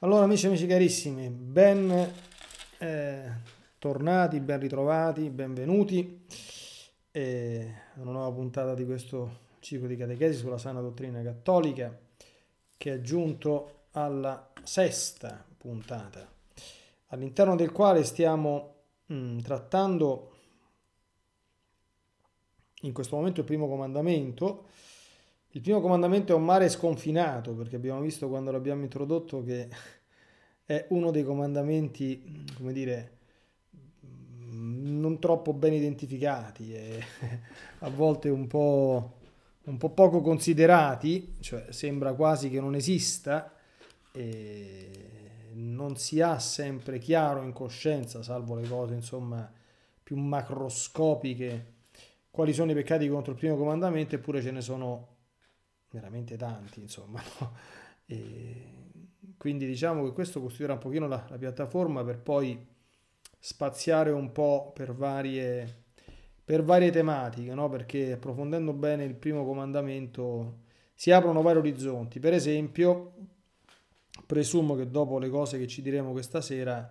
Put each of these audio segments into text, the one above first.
Allora, amici e amici carissimi, ben eh, tornati, ben ritrovati, benvenuti eh, a una nuova puntata di questo ciclo di catechesi sulla sana dottrina cattolica che è giunto alla sesta puntata, all'interno del quale stiamo mh, mm, trattando in questo momento il primo comandamento. Il primo comandamento è un mare sconfinato, perché abbiamo visto quando l'abbiamo introdotto che è uno dei comandamenti, come dire, non troppo ben identificati e a volte un po', un po' poco considerati, cioè sembra quasi che non esista e non si ha sempre chiaro in coscienza, salvo le cose insomma più macroscopiche, quali sono i peccati contro il primo comandamento, eppure ce ne sono veramente tanti, insomma. No? Quindi diciamo che questo costituirà un pochino la, la, piattaforma per poi spaziare un po' per varie, per varie tematiche, no? perché approfondendo bene il primo comandamento si aprono vari orizzonti. Per esempio, presumo che dopo le cose che ci diremo questa sera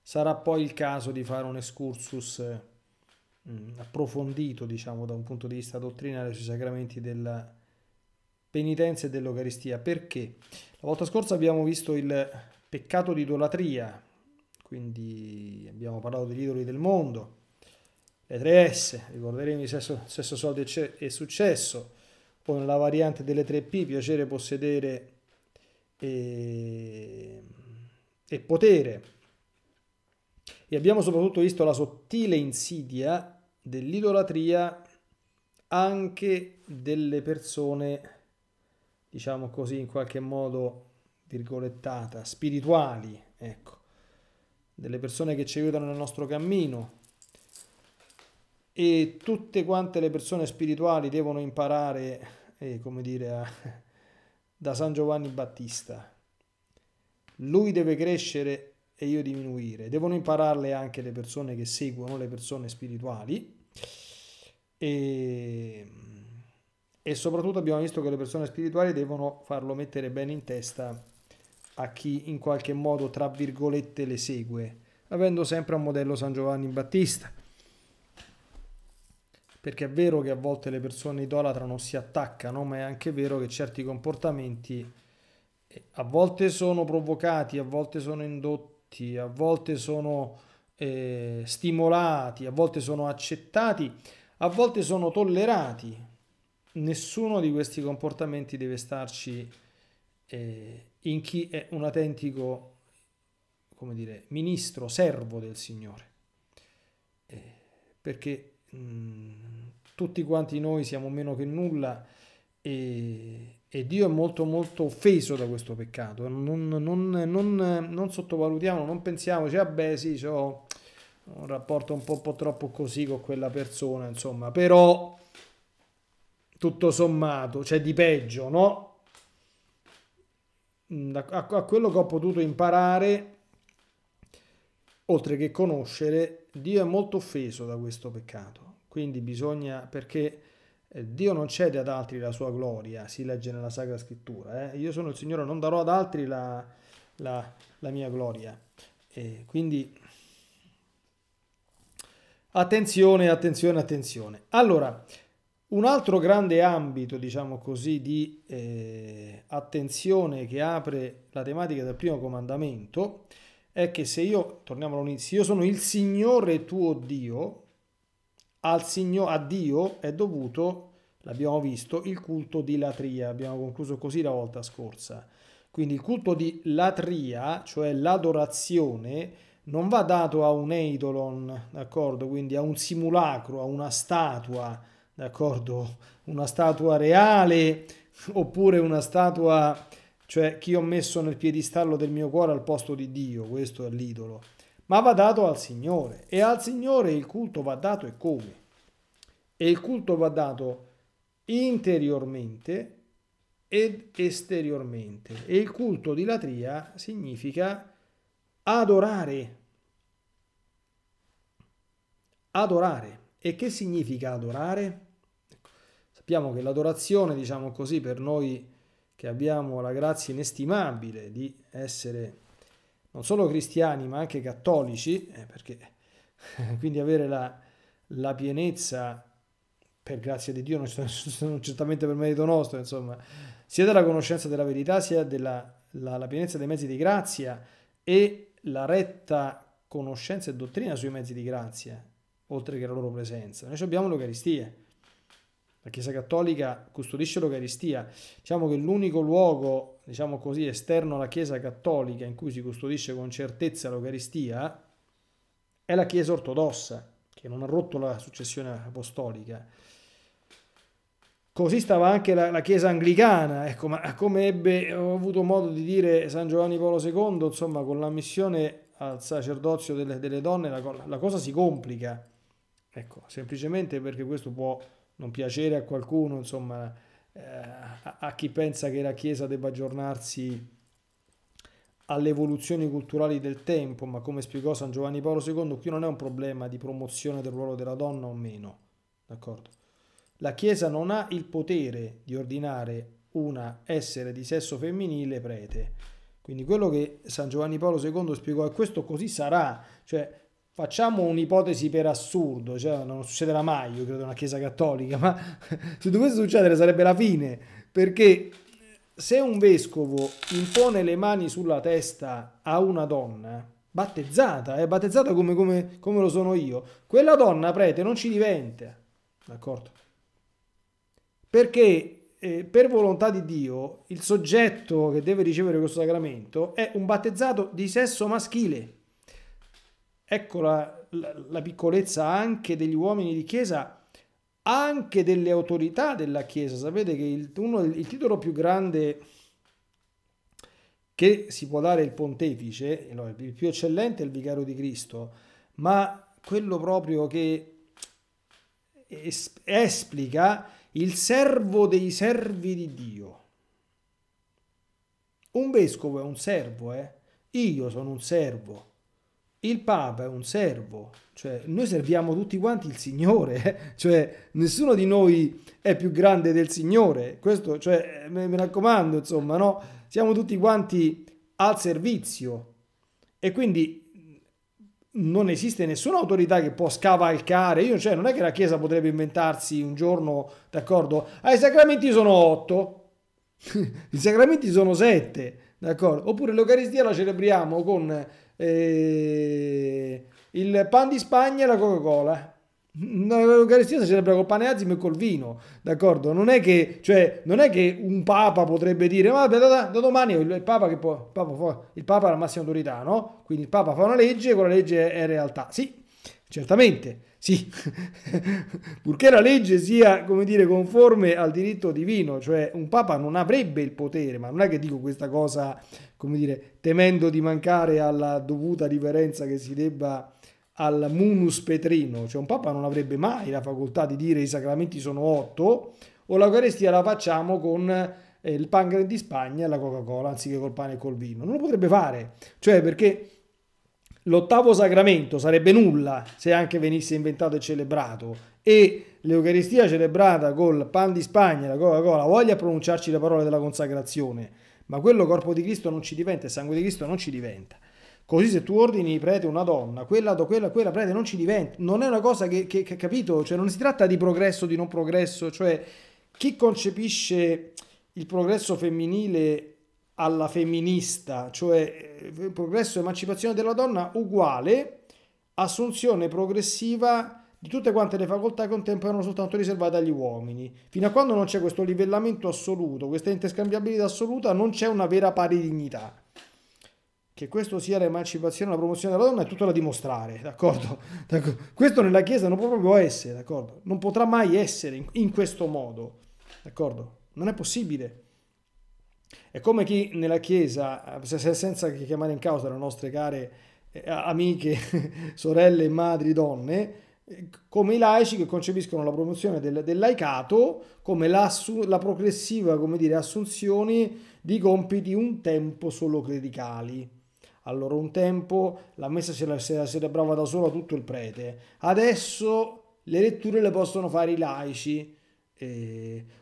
sarà poi il caso di fare un excursus mh, approfondito, diciamo, da un punto di vista dottrinale sui sacramenti della penitenza e dell'Eucaristia. Perché? La volta scorsa abbiamo visto il peccato di idolatria, quindi abbiamo parlato degli idoli del mondo, le tre S, ricorderemo il sesso, sesso soldi e successo, poi nella variante delle tre P, piacere, possedere e, e potere. E abbiamo soprattutto visto la sottile insidia dell'idolatria anche delle persone diciamo così, in qualche modo, virgolettata, spirituali, ecco, delle persone che ci aiutano nel nostro cammino. E tutte quante le persone spirituali devono imparare, eh, come dire, a, da San Giovanni Battista. Lui deve crescere e io diminuire. Devono impararle anche le persone che seguono le persone spirituali. E e soprattutto abbiamo visto che le persone spirituali devono farlo mettere bene in testa a chi in qualche modo, tra virgolette, le segue, avendo sempre un modello San Giovanni Battista. Perché è vero che a volte le persone idolatrano si attaccano, ma è anche vero che certi comportamenti eh, a volte sono provocati, a volte sono indotti, a volte sono eh, stimolati, a volte sono accettati, a volte sono tollerati, nessuno di questi comportamenti deve starci eh, in chi è un autentico, come dire, ministro, servo del Signore. Eh, perché mh, tutti quanti noi siamo meno che nulla e, e, Dio è molto molto offeso da questo peccato. Non, non, non, non sottovalutiamo, non pensiamo, cioè, vabbè sì, ho un rapporto un po', un po' troppo così con quella persona, insomma, però tutto sommato, cioè di peggio, no? Mm, a, a, quello che ho potuto imparare, oltre che conoscere, Dio è molto offeso da questo peccato. Quindi bisogna, perché eh, Dio non cede ad altri la sua gloria, si legge nella Sacra Scrittura. Eh? Io sono il Signore, non darò ad altri la, la, la mia gloria. E quindi attenzione, attenzione, attenzione. Allora, un altro grande ambito, diciamo così, di eh, attenzione che apre la tematica del primo comandamento è che se io, torniamo all'inizio, io sono il Signore tuo Dio, al Signore, a Dio è dovuto, l'abbiamo visto, il culto di latria. Abbiamo concluso così la volta scorsa. Quindi il culto di latria, cioè l'adorazione, non va dato a un eidolon, d'accordo? Quindi a un simulacro, a una statua, d'accordo? Una statua reale oppure una statua, cioè chi ho messo nel piedistallo del mio cuore al posto di Dio, questo è l'idolo, ma va dato al Signore e al Signore il culto va dato e come? E il culto va dato interiormente ed esteriormente e il culto di latria significa adorare. Adorare. E che significa adorare? Sappiamo che l'adorazione, diciamo così, per noi che abbiamo la grazia inestimabile di essere non solo cristiani ma anche cattolici, eh, perché quindi avere la, la, pienezza, per grazia di Dio, non, certamente per merito nostro, insomma, sia della conoscenza della verità, sia della la, la pienezza dei mezzi di grazia e la retta conoscenza e dottrina sui mezzi di grazia, oltre che la loro presenza. Noi abbiamo l'Eucaristia. La Chiesa Cattolica custodisce l'Eucaristia. Diciamo che l'unico luogo, diciamo così, esterno alla Chiesa Cattolica in cui si custodisce con certezza l'Eucaristia è la Chiesa Ortodossa, che non ha rotto la successione apostolica. Così stava anche la, la, Chiesa anglicana, ecco, ma come ebbe, ho avuto modo di dire San Giovanni Paolo II, insomma, con la missione al sacerdozio delle, delle donne la, la, cosa si complica, ecco, semplicemente perché questo può non piacere a qualcuno, insomma, eh, a, a chi pensa che la Chiesa debba aggiornarsi alle evoluzioni culturali del tempo, ma come spiegò San Giovanni Paolo II, qui non è un problema di promozione del ruolo della donna o meno, d'accordo? La Chiesa non ha il potere di ordinare una essere di sesso femminile prete. Quindi quello che San Giovanni Paolo II spiegò è questo così sarà, cioè facciamo un'ipotesi per assurdo, cioè non succederà mai, io credo, una Chiesa cattolica, ma se dovesse succedere sarebbe la fine, perché se un vescovo impone le mani sulla testa a una donna, battezzata, è battezzata come, come, come lo sono io, quella donna prete non ci diventa, d'accordo? Perché eh, per volontà di Dio il soggetto che deve ricevere questo sacramento è un battezzato di sesso maschile. Ecco la, la, la piccolezza anche degli uomini di chiesa anche delle autorità della Chiesa. Sapete che il, uno, il titolo più grande che si può dare il pontefice, il più eccellente è il vicario di Cristo, ma quello proprio che esplica il servo dei servi di Dio. Un vescovo è un servo, eh? Io sono un servo. Il Papa è un servo, cioè noi serviamo tutti quanti il Signore, eh? cioè nessuno di noi è più grande del Signore, questo, cioè, mi raccomando, insomma, no? Siamo tutti quanti al servizio. E quindi non esiste nessuna autorità che può scavalcare, io, cioè, non è che la Chiesa potrebbe inventarsi un giorno, d'accordo, ah, i sacramenti sono otto, i sacramenti sono sette, d'accordo, oppure l'Eucaristia la celebriamo con eh, il pan di Spagna e la Coca-Cola. L'Eucaristia si celebra col pane azimo e col vino, d'accordo? Non è che, cioè, non è che un papa potrebbe dire, ma vabbè, da, da, domani il papa, che può, papa fa, il papa ha la massima autorità, no? Quindi il papa fa una legge e quella legge è realtà. Sì, certamente, sì, purché la legge sia, come dire, conforme al diritto divino, cioè un papa non avrebbe il potere, ma non è che dico questa cosa, come dire, temendo di mancare alla dovuta riverenza che si debba al munus petrino, cioè un papa non avrebbe mai la facoltà di dire i sacramenti sono otto o l'Eucaristia la facciamo con eh, il pan di Spagna e la Coca-Cola anziché col pane e col vino. Non lo potrebbe fare, cioè perché l'ottavo sacramento sarebbe nulla se anche venisse inventato e celebrato. E l'Eucaristia celebrata col pan di Spagna la Coca-Cola voglia pronunciarci le parole della consacrazione, ma quello corpo di Cristo non ci diventa e sangue di Cristo non ci diventa. Così se tu ordini prete una donna, quella, quella, quella prete non ci diventa, non è una cosa che, che, che capito, cioè non si tratta di progresso, di non progresso, cioè chi concepisce il progresso femminile alla femminista, cioè eh, progresso e emancipazione della donna uguale, assunzione progressiva di tutte quante le facoltà che un tempo erano soltanto riservate agli uomini. Fino a quando non c'è questo livellamento assoluto, questa interscambiabilità assoluta, non c'è una vera pari dignità. Che questo sia l'emancipazione e la promozione della donna è tutto da dimostrare, d'accordo? d'accordo? Questo nella Chiesa non può proprio essere, d'accordo? Non potrà mai essere in, in questo modo, d'accordo? Non è possibile. È come chi nella Chiesa, senza chiamare in causa le nostre care eh, amiche, sorelle, madri, donne, eh, come i laici che concepiscono la promozione del, del laicato come la, la progressiva come dire, assunzione di compiti un tempo solo clericali. Allora un tempo la messa se la, se la celebrava da sola tutto il prete, adesso le letture le possono fare i laici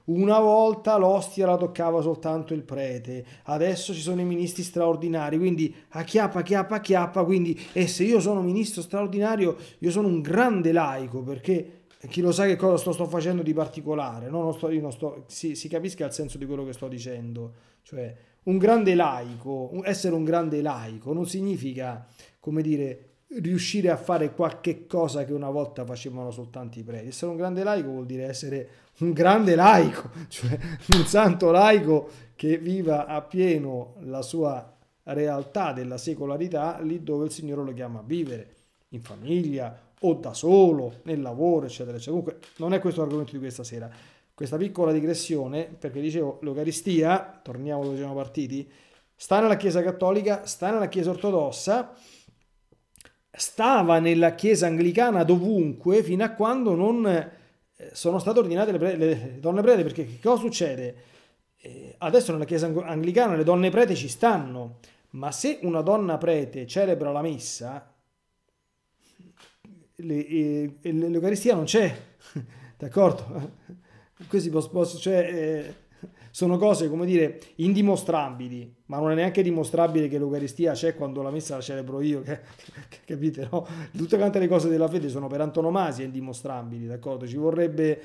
una volta l'ostia la toccava soltanto il prete, adesso ci sono i ministri straordinari, quindi acchiappa, acchiappa, acchiappa, quindi e se io sono ministro straordinario, io sono un grande laico perché chi lo sa che cosa sto, sto facendo di particolare, no? non sto, non sto, si, si capisca il senso di quello che sto dicendo, cioè un grande laico, essere un grande laico non significa, come dire, riuscire a fare qualche cosa che una volta facevano soltanto i preti. Essere un grande laico vuol dire essere un grande laico, cioè un santo laico che viva a pieno la sua realtà della secolarità lì dove il Signore lo chiama a vivere, in famiglia o da solo, nel lavoro, eccetera, eccetera. Comunque non è questo l'argomento di questa sera. Questa piccola digressione, perché dicevo, l'Eucaristia, torniamo dove siamo partiti, sta nella Chiesa Cattolica, sta nella Chiesa Ortodossa, stava nella Chiesa Anglicana dovunque fino a quando non sono state ordinate le, pre- le donne prete, perché che cosa succede? Eh, adesso nella Chiesa Anglicana le donne prete ci stanno, ma se una donna prete celebra la messa, le, eh, l'Eucaristia non c'è, d'accordo? Questi posso, cioè, eh, sono cose, come dire, indimostrabili, ma non è neanche dimostrabile che l'Eucaristia c'è quando la messa la celebro io, che, che, capite, no? Tutte quante le cose della fede sono per antonomasia indimostrabili, d'accordo? Ci vorrebbe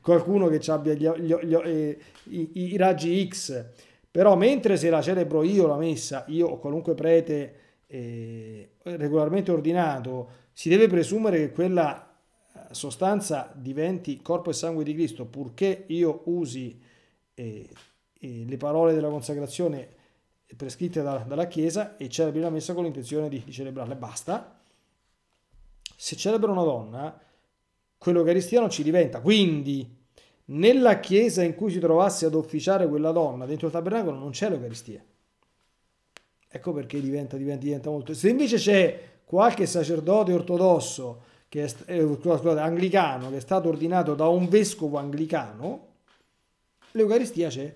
qualcuno che abbia gli, gli, gli, eh, i, i, raggi X, però mentre se la celebro io la messa, io o qualunque prete eh, regolarmente ordinato, si deve presumere che quella sostanza diventi corpo e sangue di Cristo, purché io usi eh, eh, le parole della consacrazione prescritte da, dalla Chiesa e celebri la messa con l'intenzione di, di celebrarle. Basta. Se celebra una donna, quello cristiano ci diventa. Quindi, nella chiesa in cui si trovasse ad officiare quella donna, dentro il tabernacolo non c'è l'Eucaristia. Ecco perché diventa, diventa, diventa molto. Se invece c'è qualche sacerdote ortodosso che è, eh, scusate, anglicano che è stato ordinato da un vescovo anglicano, l'Eucaristia c'è.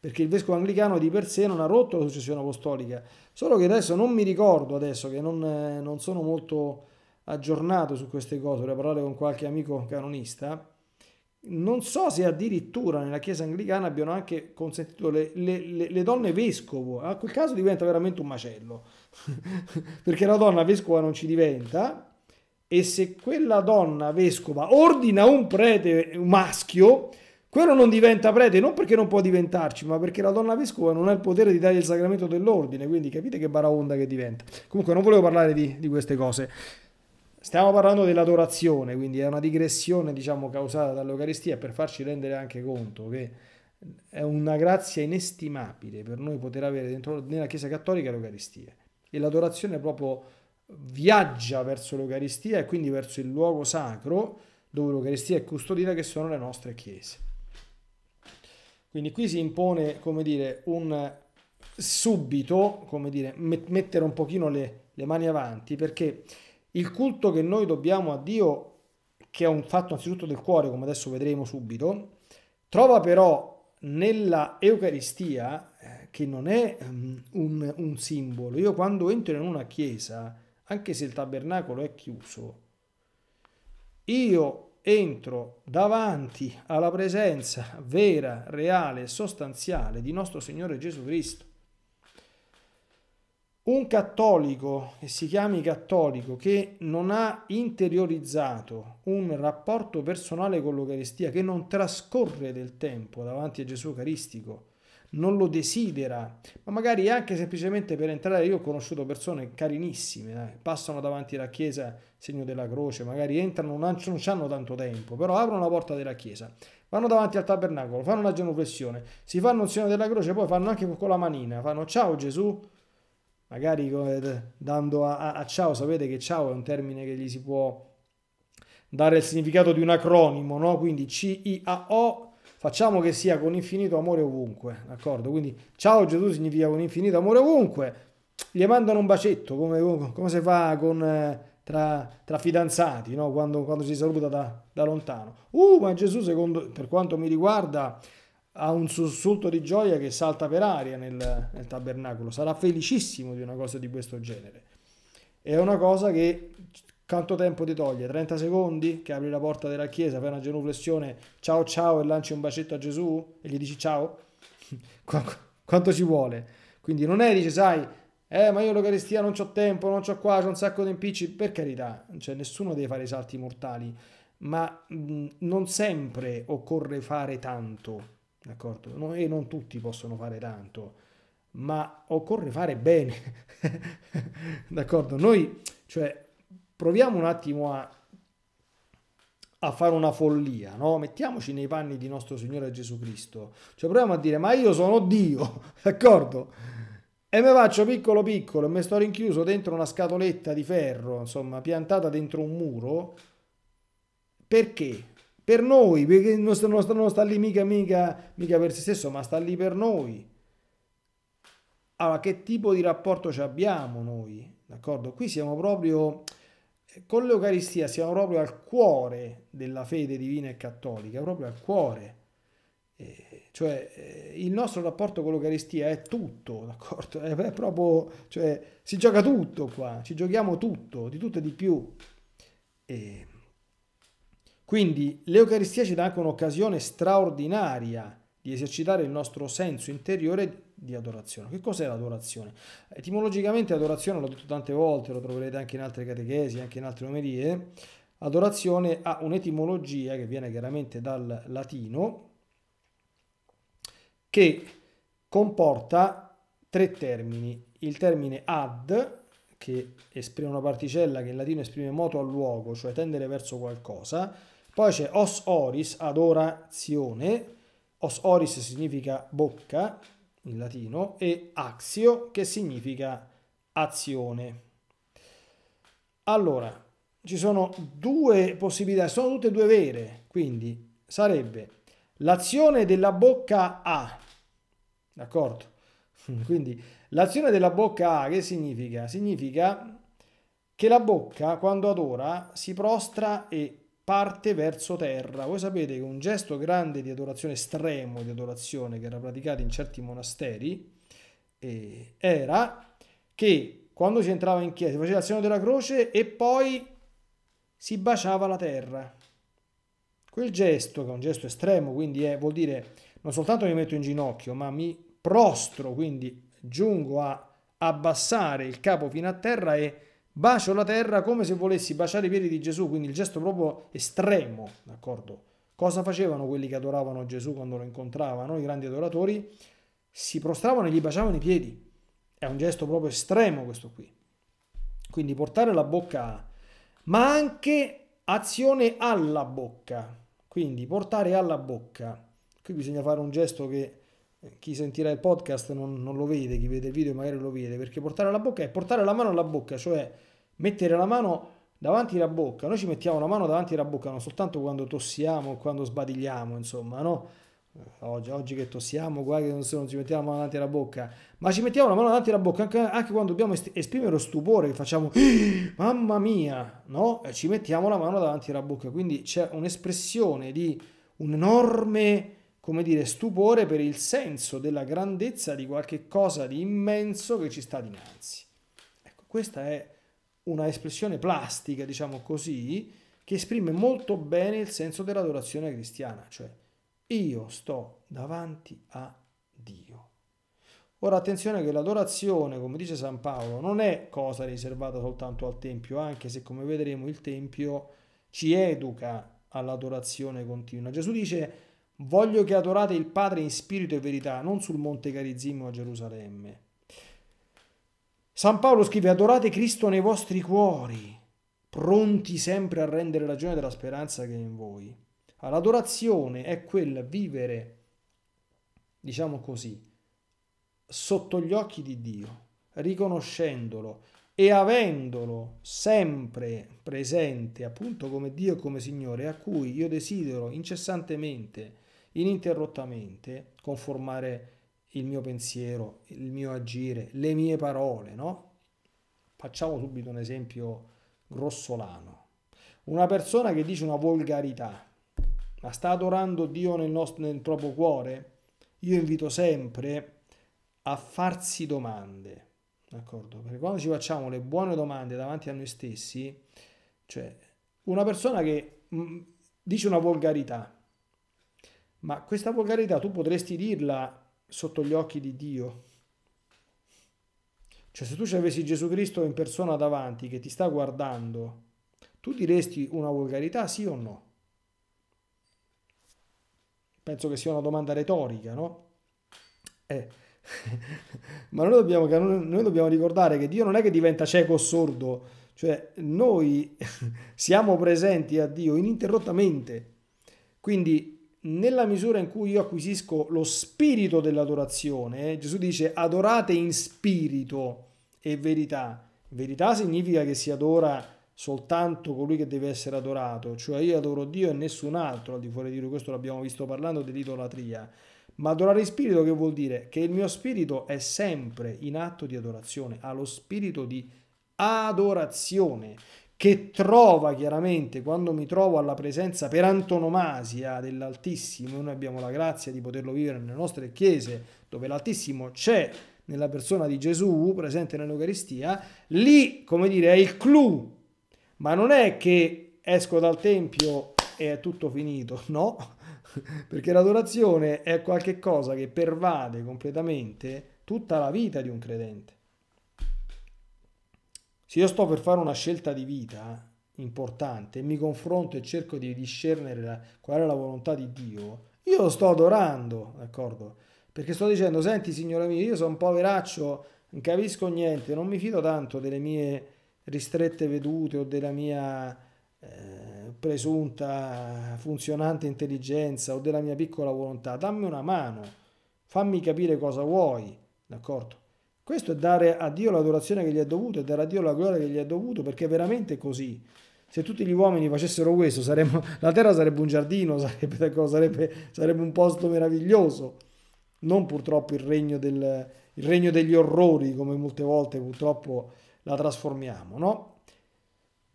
Perché il vescovo anglicano di per sé non ha rotto la successione apostolica. Solo che adesso non mi ricordo, adesso che non, eh, non sono molto aggiornato su queste cose, vorrei parlare con qualche amico canonista. Non so se addirittura nella Chiesa anglicana abbiano anche consentito le, le, le, le donne vescovo. A quel caso diventa veramente un macello. Perché la donna vescova non ci diventa, e se quella donna vescova ordina un prete maschio, quello non diventa prete non perché non può diventarci, ma perché la donna vescova non ha il potere di dare il sacramento dell'ordine, quindi capite che baraonda che diventa. Comunque non volevo parlare di, di queste cose. Stiamo parlando dell'adorazione, quindi è una digressione diciamo causata dall'Eucaristia per farci rendere anche conto che è una grazia inestimabile per noi poter avere dentro nella Chiesa Cattolica l'Eucaristia. E l'adorazione proprio viaggia verso l'Eucaristia e quindi verso il luogo sacro dove l'Eucaristia è custodita, che sono le nostre chiese. Quindi qui si impone, come dire, un subito, come dire, mettere un pochino le, le mani avanti, perché il culto che noi dobbiamo a Dio, che è un fatto anzitutto del cuore, come adesso vedremo subito, trova però nella Eucaristia, eh, che non è um, un, un simbolo, io quando entro in una chiesa, anche se il tabernacolo è chiuso, io entro davanti alla presenza vera, reale e sostanziale di nostro Signore Gesù Cristo. Un cattolico, che si chiami cattolico, che non ha interiorizzato un rapporto personale con l'Eucaristia, che non trascorre del tempo davanti a Gesù Eucaristico, non lo desidera, ma magari anche semplicemente per entrare, io ho conosciuto persone carinissime, eh, passano davanti alla chiesa, segno della croce, magari entrano, non, hanno tanto tempo, però aprono la porta della chiesa, vanno davanti al tabernacolo, fanno una genuflessione, si fanno un segno della croce, poi fanno anche con la manina, fanno ciao Gesù, magari dando a, a, a ciao, sapete che ciao è un termine che gli si può dare il significato di un acronimo, no? Quindi C-I-A-O facciamo che sia con infinito amore ovunque, d'accordo? Quindi ciao Gesù significa con infinito amore ovunque, gli mandano un bacetto come, come si fa con, eh, tra, tra, fidanzati, no? quando, quando, si saluta da, da, lontano. Uh, ma Gesù, secondo, per quanto mi riguarda, ha un sussulto di gioia che salta per aria nel, nel tabernacolo, sarà felicissimo di una cosa di questo genere. È una cosa che Quanto tempo ti toglie? 30 secondi che apri la porta della chiesa, fai una genuflessione, ciao ciao e lanci un bacetto a Gesù e gli dici ciao? Quanto ci vuole? Quindi non è, dice, sai, eh, ma io l'Eucaristia non ho tempo, non ho qua, c'ho un sacco di impicci, per carità, cioè nessuno deve fare i salti mortali, ma mh, non sempre occorre fare tanto, d'accordo? E non tutti possono fare tanto, ma occorre fare bene, d'accordo? Noi, cioè, proviamo un attimo a, a fare una follia, no? Mettiamoci nei panni di nostro Signore Gesù Cristo, cioè proviamo a dire, ma io sono Dio, d'accordo? E mi faccio piccolo piccolo e mi sto rinchiuso dentro una scatoletta di ferro, insomma, piantata dentro un muro. Perché? Per noi, perché non sta, non sta lì mica, mica, mica per se stesso, ma sta lì per noi. Allora, che tipo di rapporto ci abbiamo noi? D'accordo? Qui siamo proprio, con l'Eucaristia siamo proprio al cuore della fede divina e cattolica, proprio al cuore. Eh, cioè, eh, il nostro rapporto con l'Eucaristia è tutto, d'accordo? È, è proprio, cioè, si gioca tutto qua, ci giochiamo tutto, di tutto e di più. E quindi l'Eucaristia ci dà anche un'occasione straordinaria di esercitare il nostro senso interiore di adorazione. Che cos'è l'adorazione? Etimologicamente adorazione, l'ho detto tante volte, lo troverete anche in altre catechesi, anche in altre omelie, adorazione ha un'etimologia che viene chiaramente dal latino, che comporta tre termini. Il termine ad, che esprime una particella che in latino esprime moto al luogo, cioè tendere verso qualcosa. Poi c'è os oris, adorazione. Os oris significa bocca in latino e axio che significa azione. Allora, ci sono due possibilità, sono tutte e due vere, quindi sarebbe l'azione della bocca A, d'accordo? Quindi l'azione della bocca A che significa? Significa che la bocca quando adora si prostra e parte verso terra. Voi sapete che un gesto grande di adorazione, estremo di adorazione, che era praticato in certi monasteri, eh, era che quando si entrava in chiesa si faceva l'azione della croce e poi si baciava la terra. Quel gesto, che è un gesto estremo, quindi è, vuol dire non soltanto mi metto in ginocchio, ma mi prostro, quindi giungo a abbassare il capo fino a terra e bacio la terra come se volessi baciare i piedi di Gesù, quindi il gesto proprio estremo, d'accordo? Cosa facevano quelli che adoravano Gesù quando lo incontravano, i grandi adoratori? Si prostravano e gli baciavano i piedi. È un gesto proprio estremo questo qui. Quindi portare la bocca ma anche azione alla bocca. Quindi portare alla bocca. Qui bisogna fare un gesto che eh, chi sentirà il podcast non, non, lo vede, chi vede il video magari lo vede, perché portare alla bocca è portare la mano alla bocca, cioè mettere la mano davanti alla bocca. Noi ci mettiamo la mano davanti alla bocca non soltanto quando tossiamo o quando sbadigliamo, insomma, no? Eh, oggi, oggi, che tossiamo, qua che non, non ci mettiamo la mano davanti alla bocca, ma ci mettiamo la mano davanti alla bocca anche, anche quando dobbiamo esprimere lo stupore, che facciamo mamma mia, no? E ci mettiamo la mano davanti alla bocca, quindi c'è un'espressione di un enorme, come dire, stupore per il senso della grandezza di qualche cosa di immenso che ci sta dinanzi. Ecco, questa è una espressione plastica, diciamo così, che esprime molto bene il senso dell'adorazione cristiana, cioè io sto davanti a Dio. Ora attenzione che l'adorazione, come dice San Paolo, non è cosa riservata soltanto al Tempio, anche se come vedremo il Tempio ci educa all'adorazione continua. Gesù dice voglio che adorate il Padre in spirito e verità, non sul Monte Carizimo a Gerusalemme. San Paolo scrive adorate Cristo nei vostri cuori, pronti sempre a rendere ragione della speranza che è in voi. L'adorazione è quel vivere, diciamo così, sotto gli occhi di Dio, riconoscendolo e avendolo sempre presente, appunto come Dio e come Signore, a cui io desidero incessantemente, ininterrottamente conformare il mio pensiero, il mio agire, le mie parole, no? Facciamo subito un esempio grossolano. Una persona che dice una volgarità, ma sta adorando Dio nel, nostro, nel proprio cuore? Io invito sempre a farsi domande, d'accordo? Perché quando ci facciamo le buone domande davanti a noi stessi, Cioè, una persona che mm, dice una volgarità, ma questa volgarità tu potresti dirla sotto gli occhi di Dio. Cioè, se tu ci avessi Gesù Cristo in persona davanti che ti sta guardando, tu diresti una volgarità, sì o no? Penso che sia una domanda retorica, no? Eh. Ma noi dobbiamo, noi dobbiamo ricordare che Dio non è che diventa cieco o sordo, cioè noi siamo presenti a Dio ininterrottamente. Quindi nella misura in cui io acquisisco lo spirito dell'adorazione, Gesù dice adorate in spirito e verità. Verità significa che si adora soltanto colui che deve essere adorato, cioè io adoro Dio e nessun altro al di fuori di lui, questo l'abbiamo visto parlando dell'idolatria. Ma adorare in spirito che vuol dire? Che il mio spirito è sempre in atto di adorazione, ha lo spirito di adorazione che trova chiaramente quando mi trovo alla presenza per antonomasia dell'Altissimo, noi abbiamo la grazia di poterlo vivere nelle nostre chiese dove l'Altissimo c'è nella persona di Gesù presente nell'Eucaristia, lì, come dire, è il clou, ma non è che esco dal Tempio e è tutto finito, no, perché l'adorazione è qualcosa che pervade completamente tutta la vita di un credente. Se io sto per fare una scelta di vita importante e mi confronto e cerco di discernere la, qual è la volontà di Dio, io lo sto adorando, d'accordo? Perché sto dicendo, senti signore mio, io sono un poveraccio, non capisco niente, non mi fido tanto delle mie ristrette vedute o della mia eh, presunta funzionante intelligenza o della mia piccola volontà, dammi una mano, fammi capire cosa vuoi, d'accordo? Questo è dare a Dio l'adorazione che gli è dovuto e dare a Dio la gloria che gli è dovuto, perché è veramente così. Se tutti gli uomini facessero questo, saremmo, la terra sarebbe un giardino, sarebbe, sarebbe, sarebbe, un posto meraviglioso. Non purtroppo il regno, del, il regno degli orrori, come molte volte purtroppo la trasformiamo, no?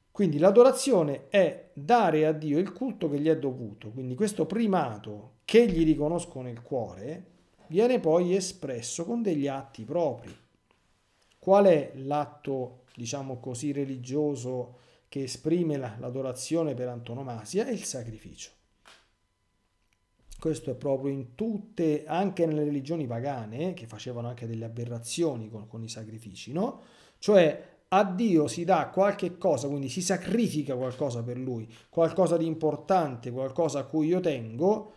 Quindi l'adorazione è dare a Dio il culto che gli è dovuto, quindi questo primato che gli riconosco nel cuore viene poi espresso con degli atti propri. Qual è l'atto, diciamo così, religioso che esprime l'adorazione per antonomasia? È il sacrificio. Questo è proprio in tutte, anche nelle religioni pagane, che facevano anche delle aberrazioni con, con i sacrifici, no? Cioè a Dio si dà qualche cosa, quindi si sacrifica qualcosa per Lui, qualcosa di importante, qualcosa a cui io tengo,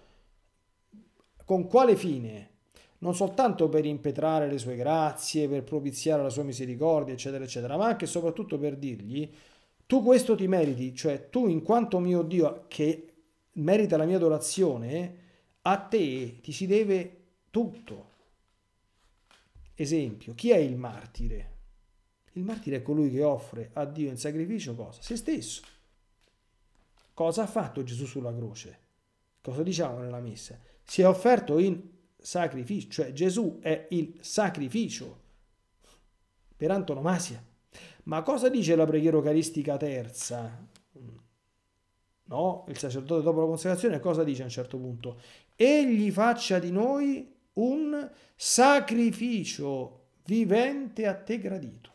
con quale fine? Non soltanto per impetrare le sue grazie, per propiziare la sua misericordia, eccetera, eccetera, ma anche e soprattutto per dirgli, tu questo ti meriti, cioè tu in quanto mio Dio che merita la mia adorazione, a te ti si deve tutto. Esempio, chi è il martire? Il martire è colui che offre a Dio in sacrificio cosa? Se stesso. Cosa ha fatto Gesù sulla croce? Cosa diciamo nella messa? Si è offerto in sacrificio, cioè Gesù è il sacrificio per antonomasia. Ma cosa dice la preghiera eucaristica terza? No, il sacerdote dopo la consacrazione cosa dice a un certo punto? Egli faccia di noi un sacrificio vivente a te gradito.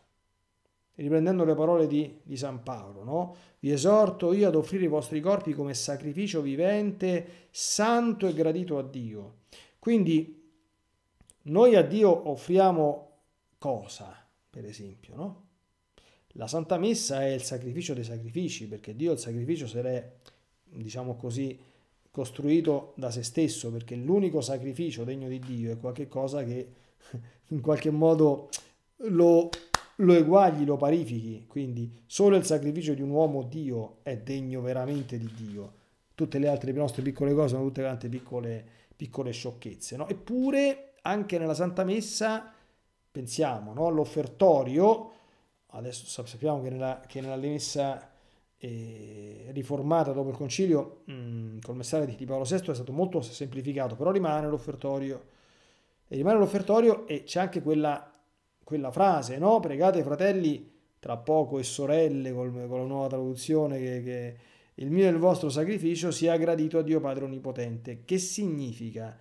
Riprendendo le parole di, di San Paolo, no? Vi esorto io ad offrire i vostri corpi come sacrificio vivente, santo e gradito a Dio. Quindi noi a Dio offriamo cosa, per esempio, no? La Santa Messa è il sacrificio dei sacrifici, perché Dio il sacrificio se l'è, diciamo così, costruito da se stesso, perché l'unico sacrificio degno di Dio è qualcosa che in qualche modo lo, lo eguagli, lo parifichi. Quindi solo il sacrificio di un uomo Dio è degno veramente di Dio. Tutte le altre nostre piccole cose sono tutte quante piccole piccole sciocchezze. No? Eppure anche nella Santa Messa, pensiamo no? all'offertorio, adesso sappiamo che nella, che nella messa eh, riformata dopo il concilio mh, col messaggio di Paolo VI è stato molto semplificato, però rimane l'offertorio. E rimane l'offertorio e c'è anche quella, quella frase, no? Pregate fratelli tra poco e sorelle col, con la nuova traduzione che, che il mio e il vostro sacrificio sia gradito a Dio Padre Onnipotente. Che significa?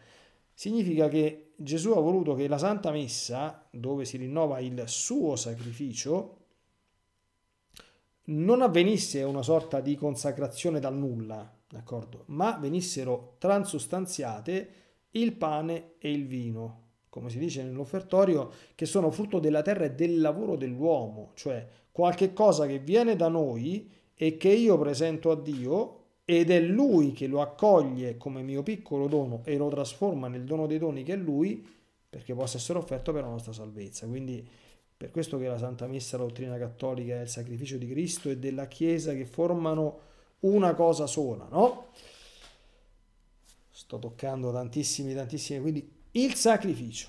Significa che Gesù ha voluto che la Santa Messa, dove si rinnova il suo sacrificio, non avvenisse una sorta di consacrazione dal nulla, d'accordo? Ma venissero transustanziate il pane e il vino, come si dice nell'offertorio, che sono frutto della terra e del lavoro dell'uomo, cioè qualche cosa che viene da noi e che io presento a Dio ed è Lui che lo accoglie come mio piccolo dono e lo trasforma nel dono dei doni che è Lui, perché possa essere offerto per la nostra salvezza. Quindi per questo che la Santa Messa, la dottrina cattolica, è il sacrificio di Cristo e della Chiesa che formano una cosa sola, no? Sto toccando tantissimi, tantissimi. Quindi il sacrificio,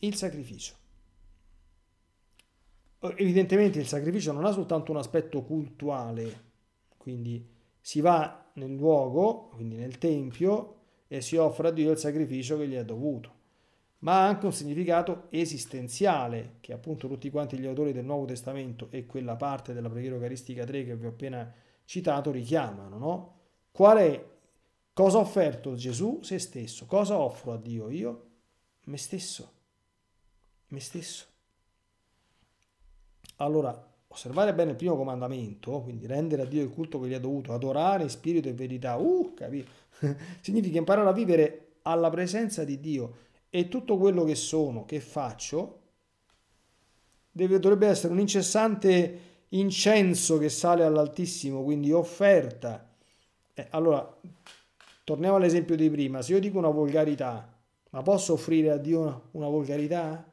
il sacrificio. Evidentemente il sacrificio non ha soltanto un aspetto cultuale, quindi si va nel luogo, quindi nel tempio, e si offre a Dio il sacrificio che gli è dovuto ma ha anche un significato esistenziale che appunto tutti quanti gli autori del Nuovo Testamento e quella parte della preghiera eucaristica 3 che vi ho appena citato richiamano, no? Qual è cosa ha offerto Gesù se stesso? Cosa offro a Dio io? Me stesso. Me stesso. Allora, osservare bene il primo comandamento, quindi rendere a Dio il culto che gli ha dovuto, adorare in spirito e verità, uh, capito? Significa imparare a vivere alla presenza di Dio e tutto quello che sono, che faccio, deve, dovrebbe essere un incessante incenso che sale all'Altissimo, quindi offerta. Eh, allora, torniamo all'esempio di prima, se io dico una volgarità, ma posso offrire a Dio una, una volgarità?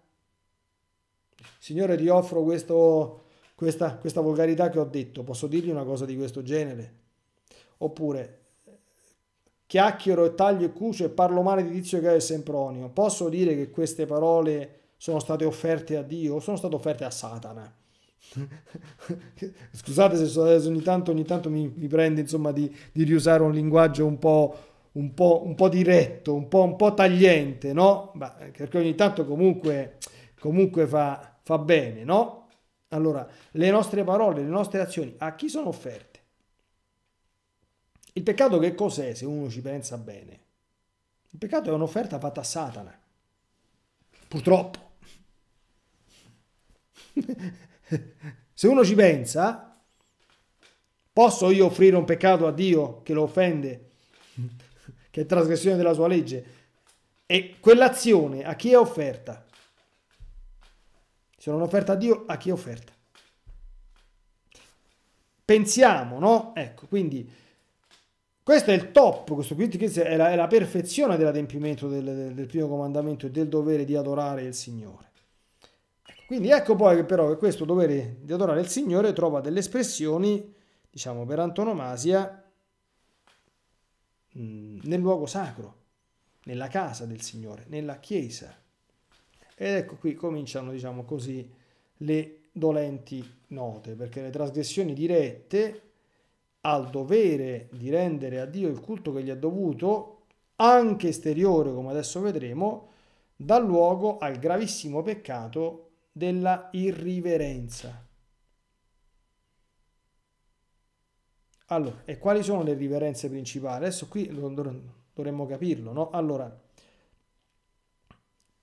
Signore, ti offro questo, questa, questa volgarità che ho detto, posso dirgli una cosa di questo genere? Oppure, chiacchiero e taglio e cucio e parlo male di Tizio Caio e Sempronio, posso dire che queste parole sono state offerte a Dio o sono state offerte a Satana? Scusate se ogni tanto, ogni tanto mi, mi, prende insomma di, di, riusare un linguaggio un po', un po', un po diretto, un po', un po' tagliente, no? Beh, perché ogni tanto comunque, comunque fa, fa bene, no? Allora, le nostre parole, le nostre azioni, a chi sono offerte? Il peccato che cos'è se uno ci pensa bene? Il peccato è un'offerta fatta a Satana. Purtroppo. se uno ci pensa, posso io offrire un peccato a Dio che lo offende, che è trasgressione della sua legge? E quell'azione a chi è offerta? Se non è offerta a Dio, a chi è offerta? Pensiamo, no? Ecco, quindi questo è il top, questo qui è la, è la perfezione dell'adempimento del, del, primo comandamento e del dovere di adorare il Signore. Ecco, quindi ecco poi che però che questo dovere di adorare il Signore trova delle espressioni, diciamo per antonomasia, mh, nel luogo sacro, nella casa del Signore, nella chiesa. Ed ecco qui cominciano, diciamo così, le dolenti note, perché le trasgressioni dirette al dovere di rendere a Dio il culto che gli è dovuto, anche esteriore, come adesso vedremo, dà luogo al gravissimo peccato della irriverenza. Allora, e quali sono le riverenze principali? Adesso qui dovremmo capirlo, no? Allora,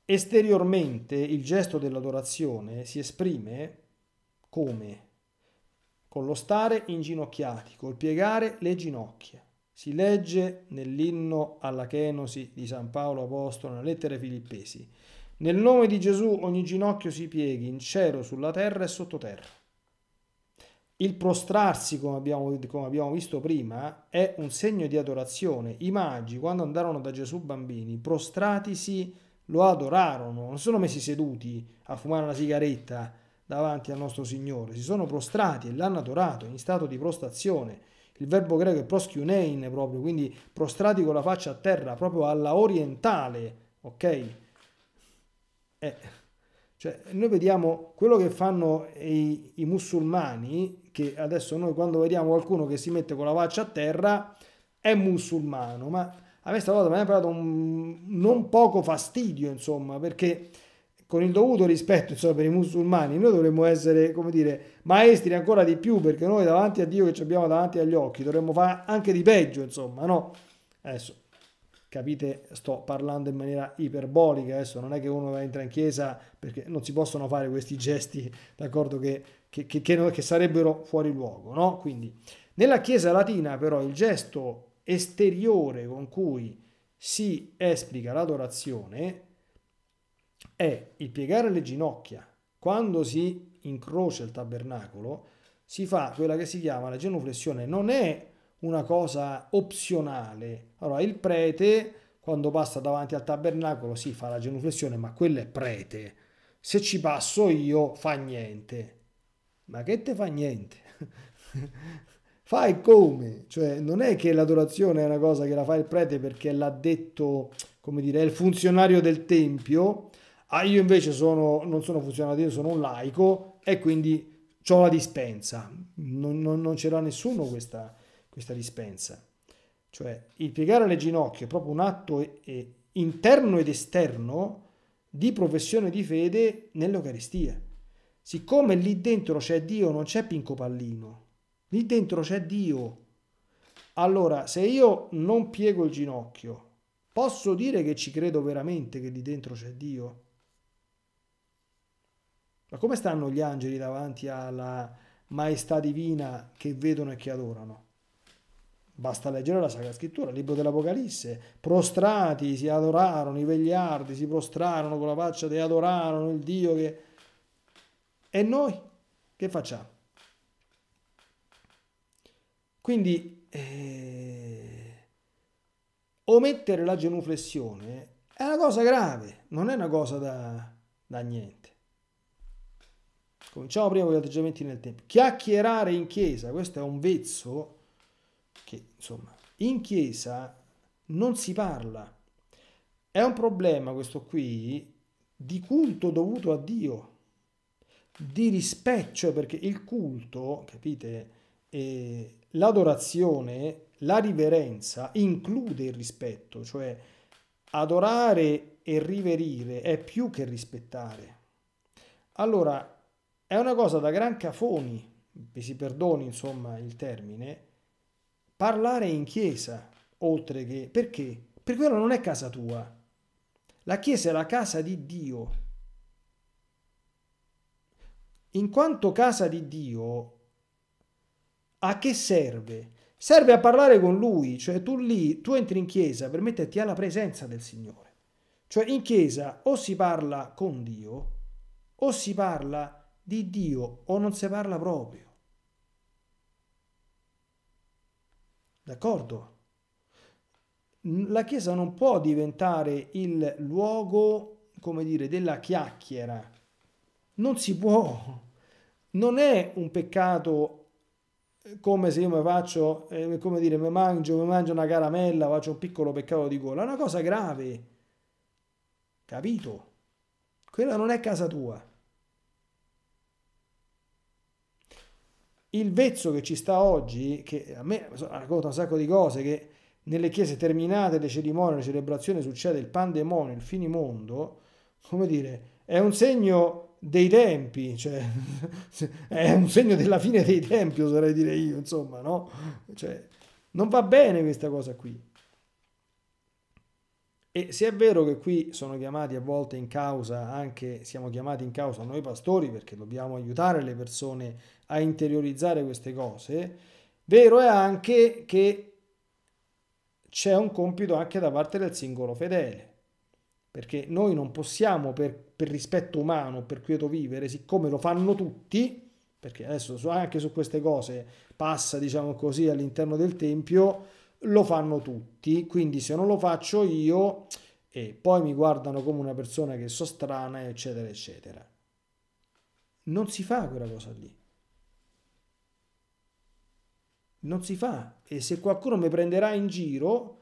esteriormente il gesto dell'adorazione si esprime come? con lo stare inginocchiati, col piegare le ginocchia. Si legge nell'inno alla Chenosi di San Paolo Apostolo, nella lettera ai Filippesi. Nel nome di Gesù ogni ginocchio si pieghi in cielo, sulla terra e sottoterra. Il prostrarsi, come abbiamo, come abbiamo, visto prima, è un segno di adorazione. I magi, quando andarono da Gesù bambini, prostratisi, lo adorarono, non sono messi seduti a fumare una sigaretta davanti al nostro Signore, si sono prostrati e l'hanno adorato in stato di prostrazione. Il verbo greco è proskiunein proprio, quindi prostrati con la faccia a terra, proprio alla orientale, ok? Eh, cioè, noi vediamo quello che fanno i, i musulmani, che adesso noi quando vediamo qualcuno che si mette con la faccia a terra è musulmano, ma a me stavolta mi ha parlato un non poco fastidio, insomma, perché con il dovuto rispetto insomma, per i musulmani, noi dovremmo essere, come dire, maestri ancora di più, perché noi davanti a Dio che ci abbiamo davanti agli occhi dovremmo fare anche di peggio, insomma, no? Adesso, capite, sto parlando in maniera iperbolica, adesso non è che uno entra in chiesa perché non si possono fare questi gesti, d'accordo, che, che, che, che sarebbero fuori luogo. No? Quindi nella Chiesa latina però il gesto esteriore con cui si esplica l'adorazione è il piegare le ginocchia. Quando si incrocia il tabernacolo si fa quella che si chiama la genuflessione. Non è una cosa opzionale. Allora il prete quando passa davanti al tabernacolo si fa la genuflessione ma quello è prete. Se ci passo io fa niente. Ma che te fa niente fai come cioè non è che l'adorazione è una cosa che la fa il prete perché l'ha detto come dire è il funzionario del tempio Ah, io invece sono, non sono funzionario, sono un laico e quindi ho la dispensa. Non, non, non c'era nessuno questa, questa dispensa. Cioè, il piegare le ginocchia è proprio un atto interno ed esterno di professione di fede nell'Eucaristia. Siccome lì dentro c'è Dio, non c'è Pinco Pallino. Lì dentro c'è Dio. Allora, se io non piego il ginocchio, posso dire che ci credo veramente che lì dentro c'è Dio? Ma come stanno gli angeli davanti alla maestà divina che vedono e che adorano? Basta leggere la Sacra Scrittura, il libro dell'Apocalisse. Prostrati si adorarono, i vegliardi si prostrarono con la faccia e adorarono il Dio che... E noi che facciamo? Quindi eh, omettere la genuflessione è una cosa grave, non è una cosa da, da niente. Cominciamo prima con gli atteggiamenti nel tempo. Chiacchierare in chiesa, questo è un vezzo che, insomma, in chiesa non si parla. È un problema questo qui di culto dovuto a Dio, di rispetto, cioè perché il culto, capite, eh, l'adorazione, la riverenza include il rispetto, cioè adorare e riverire è più che rispettare. Allora, è una cosa da gran cafoni, mi si perdoni insomma il termine, parlare in chiesa, oltre che... Perché? Perché quella non è casa tua. La chiesa è la casa di Dio. In quanto casa di Dio, a che serve? Serve a parlare con Lui, cioè tu lì, tu entri in chiesa per metterti alla presenza del Signore. Cioè in chiesa o si parla con Dio o si parla di Dio o non si parla proprio. D'accordo? La Chiesa non può diventare il luogo, come dire, della chiacchiera. Non si può. Non è un peccato come se io mi faccio, eh, come dire, mi mangio, mi mangio una caramella, faccio un piccolo peccato di gola. È una cosa grave. Capito? Quella non è casa tua. il vezzo che ci sta oggi, che a me racconta un sacco di cose, che nelle chiese terminate le cerimonie, le celebrazioni succede il pandemonio, il finimondo, come dire, è un segno dei tempi, cioè è un segno della fine dei tempi, oserei dire io, insomma, no? Cioè, non va bene questa cosa qui. E se è vero che qui sono chiamati a volte in causa, anche siamo chiamati in causa noi pastori perché dobbiamo aiutare le persone a interiorizzare queste cose, vero è anche che c'è un compito anche da parte del singolo fedele, perché noi non possiamo per, per rispetto umano, per quieto vivere, siccome lo fanno tutti, perché adesso anche su queste cose passa, diciamo così, all'interno del Tempio, lo fanno tutti, quindi se non lo faccio io e poi mi guardano come una persona che so strana, eccetera, eccetera. Non si fa quella cosa lì. Non si fa. E se qualcuno mi prenderà in giro,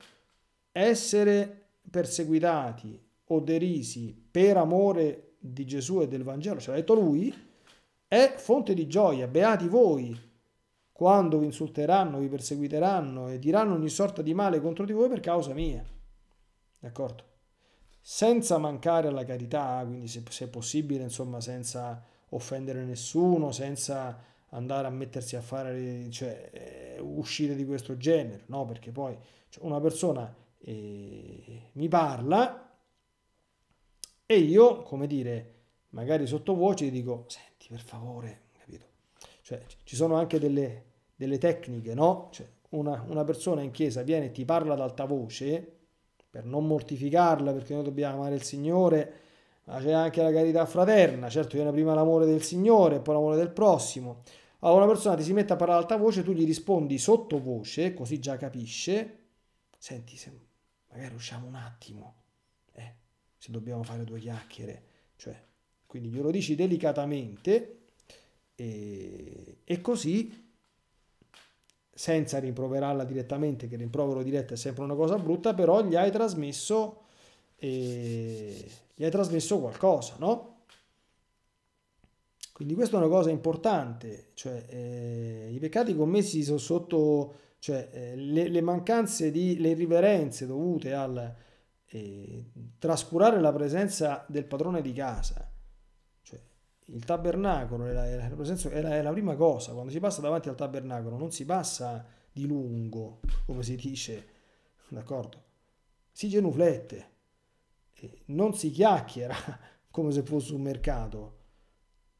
essere perseguitati o derisi per amore di Gesù e del Vangelo, ce l'ha detto lui, è fonte di gioia. Beati voi quando vi insulteranno, vi perseguiteranno e diranno ogni sorta di male contro di voi per causa mia. D'accordo? Senza mancare alla carità, quindi se, se possibile, insomma, senza offendere nessuno, senza andare a mettersi a fare, cioè, eh, uscire di questo genere, no? Perché poi cioè, una persona eh, mi parla e io, come dire, magari sottovoce dico, senti per favore, capito? Cioè, ci sono anche delle, delle tecniche, no? Cioè, una, una persona in chiesa viene e ti parla ad alta voce per non mortificarla, perché noi dobbiamo amare il Signore, ma c'è anche la carità fraterna, certo viene prima l'amore del Signore poi l'amore del prossimo. Allora una persona ti si mette a parlare ad alta voce, tu gli rispondi sottovoce, così già capisce, senti, se magari usciamo un attimo, se dobbiamo fare due chiacchiere, cioè, quindi glielo dici delicatamente e, e così senza rimproverarla direttamente, che rimprovero diretto è sempre una cosa brutta, però gli hai trasmesso, eh, gli hai trasmesso qualcosa, no? Quindi questa è una cosa importante, cioè eh, i peccati commessi sono sotto, cioè eh, le, le, mancanze di, le irriverenze dovute al eh, trascurare la presenza del padrone di casa, il tabernacolo è la, è, la, è, la, è la, prima cosa, quando si passa davanti al tabernacolo non si passa di lungo, come si dice, d'accordo? Si genuflette, non si chiacchiera come se fosse un mercato,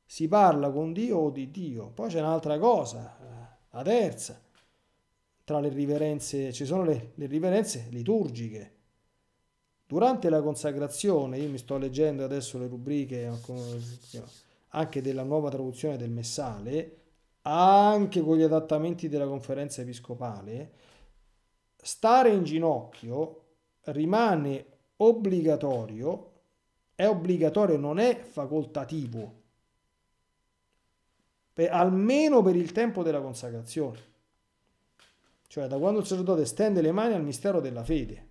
si parla con Dio o di Dio. Poi c'è un'altra cosa, la terza, tra le riverenze, ci sono le, le riverenze liturgiche. Durante la consacrazione, io mi sto leggendo adesso le rubriche, anche della nuova traduzione del Messale, anche con gli adattamenti della conferenza episcopale, stare in ginocchio rimane obbligatorio, è obbligatorio, non è facoltativo, per, almeno per il tempo della consacrazione, cioè da quando il sacerdote stende le mani al mistero della fede.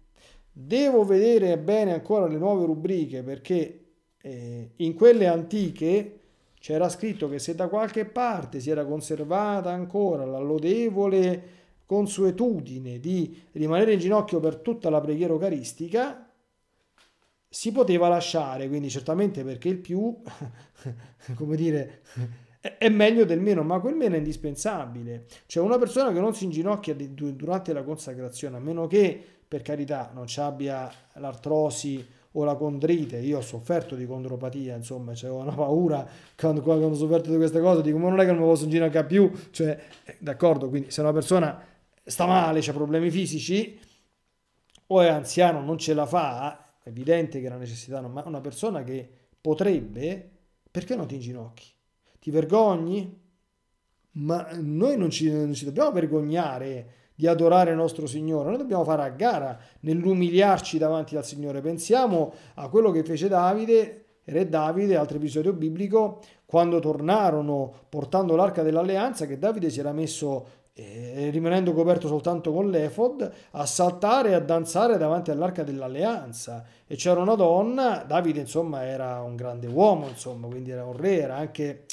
Devo vedere bene ancora le nuove rubriche perché eh, in quelle antiche c'era scritto che se da qualche parte si era conservata ancora la lodevole consuetudine di rimanere in ginocchio per tutta la preghiera eucaristica, si poteva lasciare, quindi certamente perché il più, come dire, è meglio del meno, ma quel meno è indispensabile. Cioè una persona che non si inginocchia durante la consacrazione, a meno che, per carità, non ci abbia l'artrosi o la condrite, io ho sofferto di condropatia, insomma, c'è una paura quando, quando ho sofferto di queste cose, dico, ma non è che non mi posso inginocchiare più, cioè, eh, d'accordo, quindi se una persona sta male, ha problemi fisici, o è anziano, non ce la fa, è evidente che la necessità non, ma una persona che potrebbe, perché non ti inginocchi? Ti vergogni? Ma noi non ci, non ci dobbiamo vergognare di adorare nostro Signore, noi dobbiamo fare a gara nell'umiliarci davanti al Signore. Pensiamo a quello che fece Davide, re Davide, altro episodio biblico, quando tornarono portando l'arca dell'alleanza, che Davide si era messo eh, rimanendo coperto soltanto con l'efod, a saltare e a danzare davanti all'arca dell'alleanza. E c'era una donna, Davide insomma era un grande uomo, insomma, quindi era un re, era anche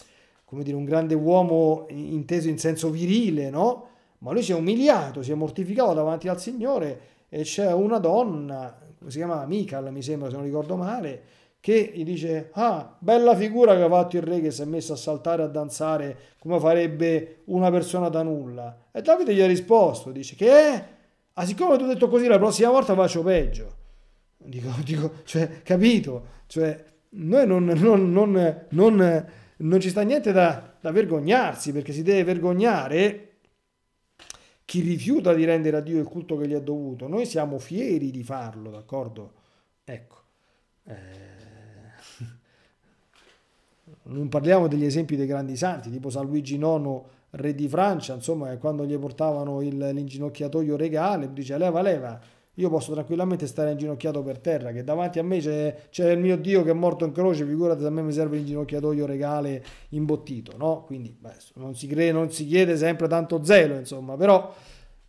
come dire un grande uomo inteso in senso virile, no? Ma lui si è umiliato, si è mortificato davanti al Signore e c'è una donna, si chiama Michal, mi sembra se non ricordo male, che gli dice, ah, bella figura che ha fatto il re che si è messo a saltare, a danzare come farebbe una persona da nulla. E Davide gli ha risposto, dice, che è? Ah, siccome tu hai detto così, la prossima volta faccio peggio. Dico, dico cioè, capito? Cioè, noi non, non, non, non, non ci sta niente da, da vergognarsi, perché si deve vergognare chi rifiuta di rendere a Dio il culto che gli è dovuto, noi siamo fieri di farlo, d'accordo? Ecco. Eh... Non parliamo degli esempi dei grandi santi, tipo San Luigi IX, re di Francia, insomma, quando gli portavano il, l'inginocchiatoio regale, dice leva, leva, io posso tranquillamente stare inginocchiato per terra, che davanti a me c'è, c'è, il mio Dio che è morto in croce, figurati se a me mi serve l'inginocchiatoio regale imbottito, no? Quindi beh, non, si crede, non si chiede sempre tanto zelo, insomma, però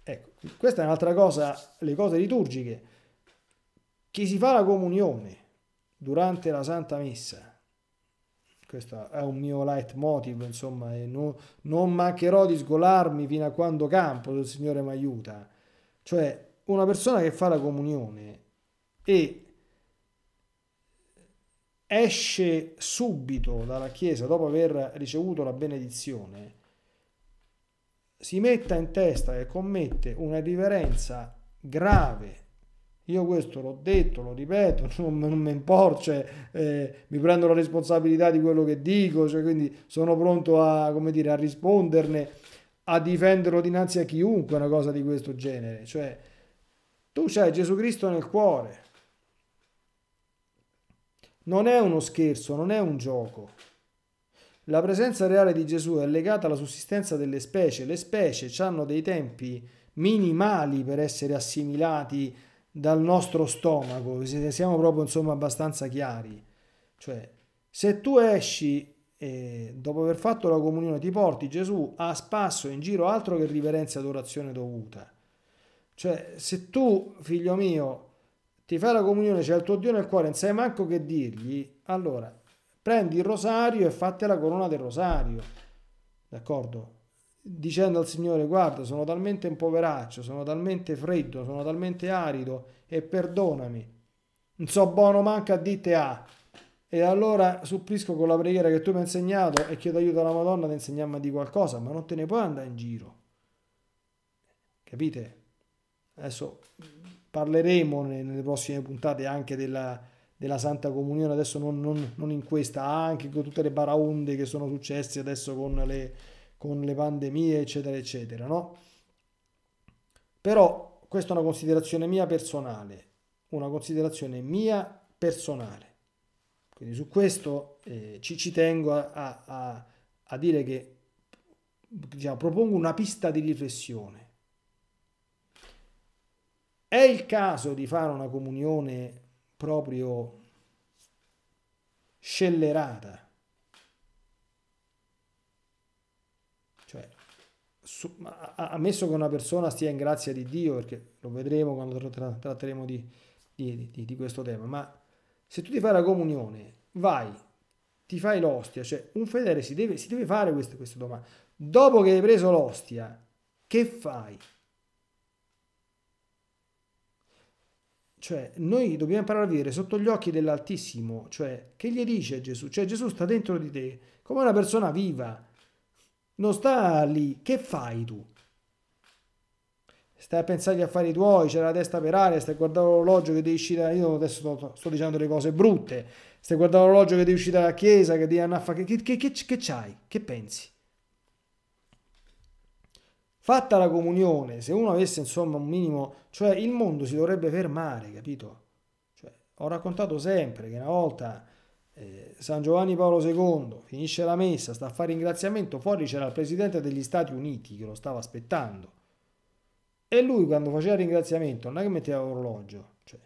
ecco, questa è un'altra cosa, le cose liturgiche. Chi si fa la comunione durante la Santa Messa, questo è un mio leitmotiv, insomma, e non, non mancherò di sgolarmi fino a quando campo, se il Signore mi aiuta. Cioè, una persona che fa la comunione e esce subito dalla chiesa dopo aver ricevuto la benedizione, si metta in testa che commette una riverenza grave io questo l'ho detto, lo ripeto, non, non mi importa, cioè, eh, mi prendo la responsabilità di quello che dico, cioè, quindi sono pronto a, dire, a risponderne, a difenderlo dinanzi a chiunque, una cosa di questo genere. Cioè, tu c'hai Gesù Cristo nel cuore. Non è uno scherzo, non è un gioco. La presenza reale di Gesù è legata alla sussistenza delle specie. Le specie hanno dei tempi minimali per essere assimilati dal nostro stomaco, siamo proprio insomma abbastanza chiari. Cioè, se tu esci e dopo aver fatto la comunione ti porti Gesù a spasso in giro altro che riverenza ed orazione dovuta. Cioè, se tu, figlio mio, ti fai la comunione, c'è il tuo Dio nel cuore, non sai manco che dirgli, allora prendi il rosario e fatti la corona del rosario. D'accordo? dicendo al Signore guarda sono talmente un poveraccio, sono talmente freddo, sono talmente arido e perdonami, non so buono manca a dite a. E allora supplisco con la preghiera che tu mi hai insegnato e chiedo aiuto alla Madonna ad insegnarmi di qualcosa, ma non te ne puoi andare in giro. Capite? Adesso parleremo nelle prossime puntate anche della, della Santa Comunione, adesso non, non, non in questa, anche con tutte le baraonde che sono successe adesso con le, con le pandemie, eccetera, eccetera, no? Però questa è una considerazione mia personale, una considerazione mia personale. Quindi su questo eh, ci, ci, tengo a, a, a dire che diciamo, propongo una pista di riflessione. È il caso di fare una comunione proprio scellerata? su, ammesso che una persona stia in grazia di Dio, perché lo vedremo quando tratteremo di, di, di, di questo tema, ma se tu ti fai la comunione, vai, ti fai l'ostia, cioè un fedele si deve, si deve fare queste domande. Dopo che hai preso l'ostia, che fai? Cioè, noi dobbiamo imparare a vivere sotto gli occhi dell'Altissimo, cioè, che gli dice Gesù? Cioè, Gesù sta dentro di te come una persona viva, non sta lì, che fai tu? Stai a pensare agli affari tuoi, c'è la testa per aria, stai guardando l'orologio che devi uscire, io adesso sto, sto dicendo delle cose brutte, stai guardando l'orologio che devi uscire dalla chiesa, che devi andare a fare, che, che, che, che c'hai? Che pensi? Fatta la comunione, se uno avesse insomma un minimo, cioè il mondo si dovrebbe fermare, capito? Cioè, ho raccontato sempre che una volta eh, San Giovanni Paolo II finisce la messa, sta a fare ringraziamento, fuori c'era il presidente degli Stati Uniti che lo stava aspettando. E lui quando faceva il ringraziamento non è che metteva l'orologio, cioè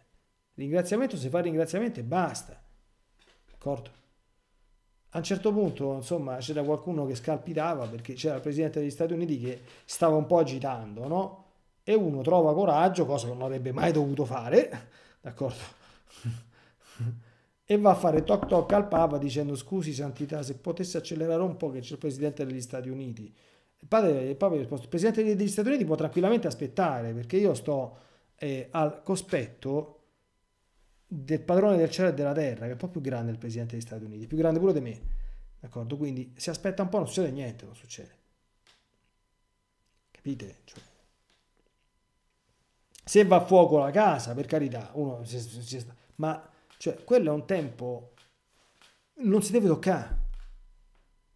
ringraziamento si fa ringraziamento e basta. D'accordo? A un certo punto, insomma, c'era qualcuno che scalpitava perché c'era il presidente degli Stati Uniti che stava un po' agitando, no? E uno trova coraggio, cosa che non avrebbe mai dovuto fare, d'accordo? e va a fare toc toc al Papa dicendo scusi santità se potesse accelerare un po' che c'è il Presidente degli Stati Uniti. Il, padre, il Papa gli risposto il Presidente degli Stati Uniti può tranquillamente aspettare perché io sto eh, al cospetto del padrone del cielo e della terra che è un po' più grande del Presidente degli Stati Uniti, più grande pure di me. D'accordo? Quindi si aspetta un po' non succede niente, non succede. Capite? Cioè, se va a fuoco la casa, per carità, uno si, si, si, ma cioè, quello è un tempo... Non si deve toccare.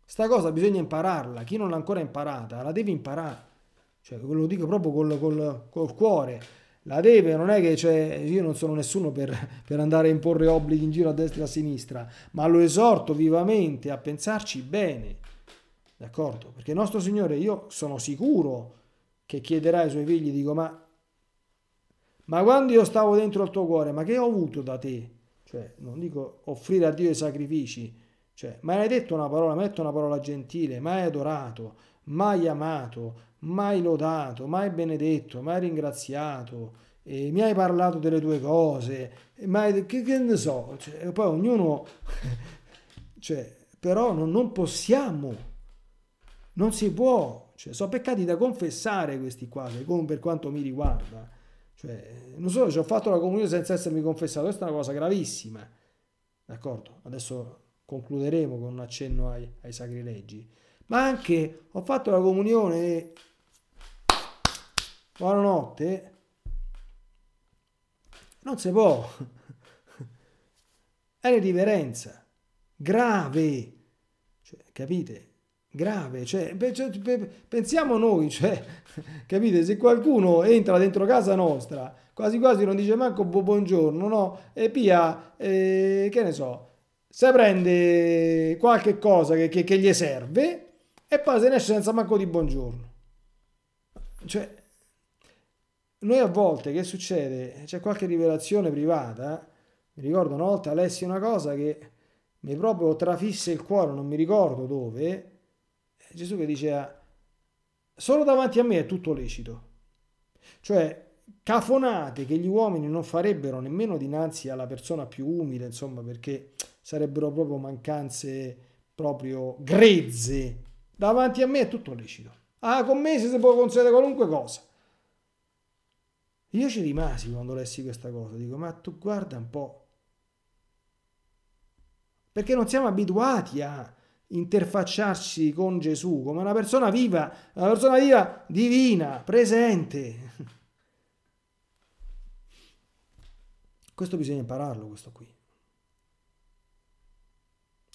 Sta cosa bisogna impararla. Chi non l'ha ancora imparata, la deve imparare. Cioè, lo dico proprio col, col, col cuore. La deve, non è che cioè, io non sono nessuno per, per andare a imporre obblighi in giro a destra e a sinistra, ma lo esorto vivamente a pensarci bene. D'accordo? Perché nostro Signore, io sono sicuro che chiederà ai suoi figli, dico, ma, ma quando io stavo dentro il tuo cuore, ma che ho avuto da te? cioè non dico offrire a Dio i sacrifici, cioè mai hai detto una parola, mai detto una parola gentile, mai adorato, mai amato, mai lodato, mai benedetto, mai ringraziato, e mi hai parlato delle tue cose, mai, che, che ne so, cioè, poi ognuno, cioè, però non, non, possiamo, non si può, cioè, sono peccati da confessare questi qua, per quanto mi riguarda. Cioè, non solo ci ho fatto la comunione senza essermi confessato, questa è una cosa gravissima. D'accordo? Adesso concluderemo con un accenno ai, ai sacrilegi. Ma anche ho fatto la comunione buonanotte. Non si può. È un'irriverenza grave. Cioè, capite? Grave. Cioè, cioè pensiamo noi, cioè, capite? Se qualcuno entra dentro casa nostra, quasi quasi non dice manco buongiorno, no? E pia, eh, che ne so, se prende qualche cosa che, che, che gli serve e poi se ne esce senza manco di buongiorno. Cioè, noi a volte che succede? C'è qualche rivelazione privata. Mi ricordo una volta lessi una cosa che mi proprio trafisse il cuore, non mi ricordo dove. Gesù che diceva: Solo davanti a me è tutto lecito. Cioè, cafonate che gli uomini non farebbero nemmeno dinanzi alla persona più umile, insomma, perché sarebbero proprio mancanze proprio grezze. Davanti a me è tutto lecito. Ah, con me si può concedere qualunque cosa. Io ci rimasi quando lessi questa cosa, dico, ma tu guarda un po'. Perché non siamo abituati a interfacciarci con Gesù come una persona viva, una persona viva, divina, presente. Questo bisogna impararlo, questo qui.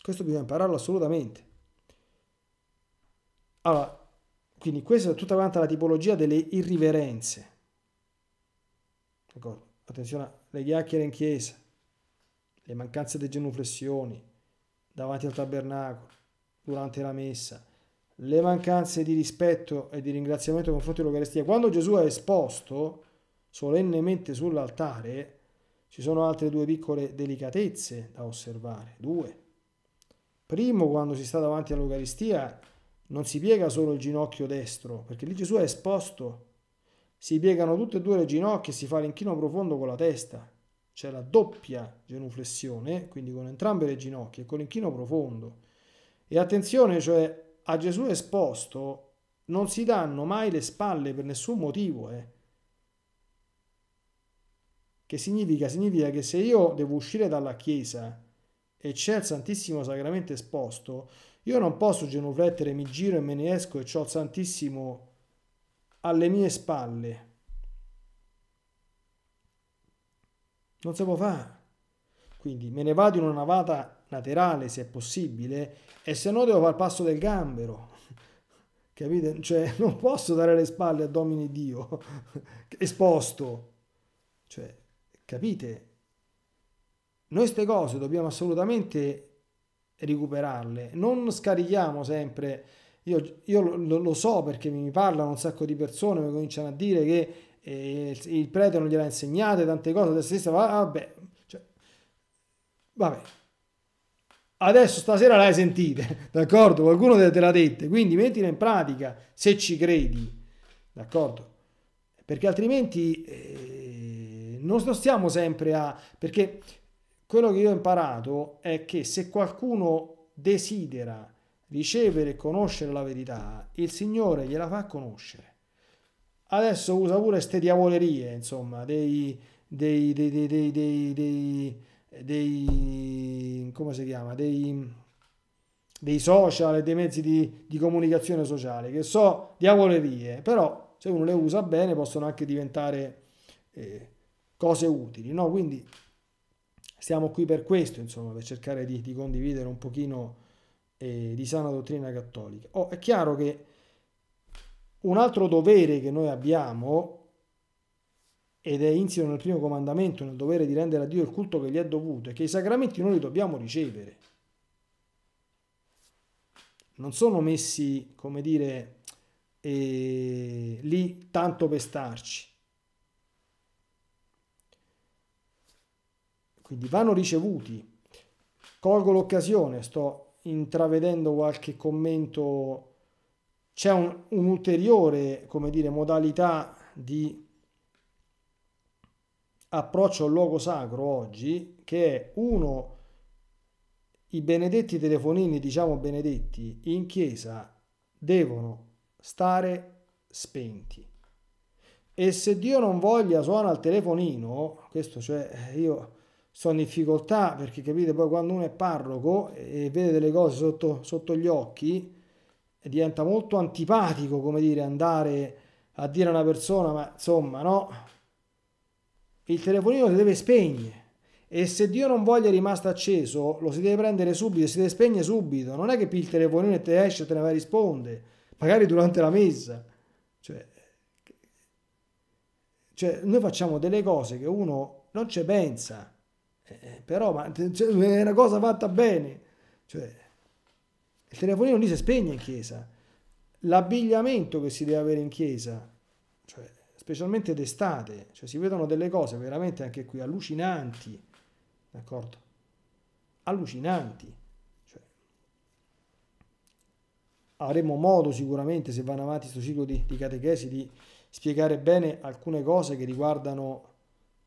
Questo bisogna impararlo assolutamente. Allora, quindi questa è tutta quanta la tipologia delle irriverenze. D'accordo? Attenzione alle chiacchiere in chiesa, le mancanze di genuflessioni davanti al tabernacolo, durante la messa, le mancanze di rispetto e di ringraziamento nei confronti dell'Eucaristia. Quando Gesù è esposto solennemente sull'altare, ci sono altre due piccole delicatezze da osservare. Due. Primo, quando si sta davanti all'Eucaristia, non si piega solo il ginocchio destro, perché lì Gesù è esposto si piegano tutte e due le ginocchia e si fa l'inchino profondo con la testa. C'è la doppia genuflessione, quindi con entrambe le ginocchia e con l'inchino profondo. E attenzione, cioè a Gesù esposto non si danno mai le spalle per nessun motivo. Eh. Che significa? Significa che se io devo uscire dalla chiesa e c'è il Santissimo Sacramento esposto, io non posso genuflettere, mi giro e me ne esco e ho il Santissimo alle mie spalle. Non si può fare. Quindi me ne vado in una navata laterale se è possibile e se no devo fare il passo del gambero. Capite? Cioè non posso dare le spalle a Domini Dio esposto. Cioè, capite? Noi queste cose dobbiamo assolutamente recuperarle. Non scarichiamo sempre io, io lo, lo, so perché mi parlano un sacco di persone, mi cominciano a dire che eh, il prete non gliel'ha insegnate, tante cose, da stessa, vabbè, cioè, vabbè. Adesso stasera l'hai sentite, d'accordo? Qualcuno te l'ha dette, quindi mettila in pratica se ci credi, d'accordo? Perché altrimenti eh, non stiamo sempre a... perché quello che io ho imparato è che se qualcuno desidera ricevere e conoscere la verità, il Signore gliela fa conoscere. Adesso usa pure queste diavolerie, insomma, dei, dei, dei, dei, dei, come si chiama, dei, dei social e dei mezzi di, di comunicazione sociale, che so diavolerie, però se uno le usa bene possono anche diventare eh, cose utili, no? Quindi stiamo qui per questo, insomma, per cercare di, di condividere un pochino eh, di sana dottrina cattolica. Oh, è chiaro che un altro dovere che noi abbiamo, ed è insito nel primo comandamento, nel dovere di rendere a Dio il culto che gli è dovuto, è che i sacramenti noi li dobbiamo ricevere. Non sono messi, come dire, eh, lì tanto per starci. Quindi vanno ricevuti. Colgo l'occasione, sto intravedendo qualche commento, c'è un, un'ulteriore, come dire, modalità di approccio al luogo sacro oggi, che è uno, i benedetti telefonini, diciamo benedetti, in chiesa devono stare spenti. E se Dio non voglia suona il telefonino, questo cioè io sono in difficoltà perché capite poi quando uno è parroco e vede delle cose sotto, sotto gli occhi diventa molto antipatico come dire andare a dire a una persona ma insomma no il telefonino si deve spegnere. E se Dio non voglia rimasto acceso, lo si deve prendere subito, si deve spegnere subito. Non è che il telefonino te esce e te ne vai a rispondere, magari durante la messa. Cioè, cioè, noi facciamo delle cose che uno non ci pensa, eh, però ma, cioè, è una cosa fatta bene. Cioè, il telefonino lì si spegne in chiesa. L'abbigliamento che si deve avere in chiesa, cioè, specialmente d'estate, cioè, si vedono delle cose veramente anche qui allucinanti d'accordo? Allucinanti. Cioè, avremo modo sicuramente, se vanno avanti questo ciclo di, di, catechesi, di spiegare bene alcune cose che riguardano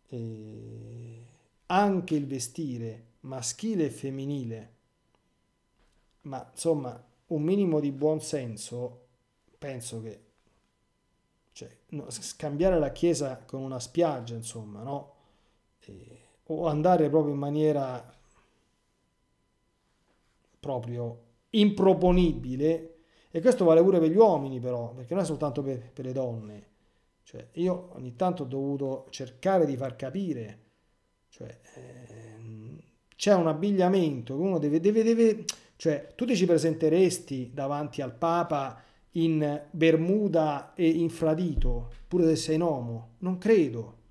eh, anche il vestire maschile e femminile. Ma insomma, un minimo di buon senso penso che cioè, no, scambiare la chiesa con una spiaggia, insomma, no? E, o andare proprio in maniera proprio improponibile e questo vale pure per gli uomini però perché non è soltanto per, per le donne cioè io ogni tanto ho dovuto cercare di far capire cioè ehm, c'è un abbigliamento che uno deve, deve, deve cioè tu ti ci presenteresti davanti al Papa in Bermuda e infradito pure se sei uomo non credo.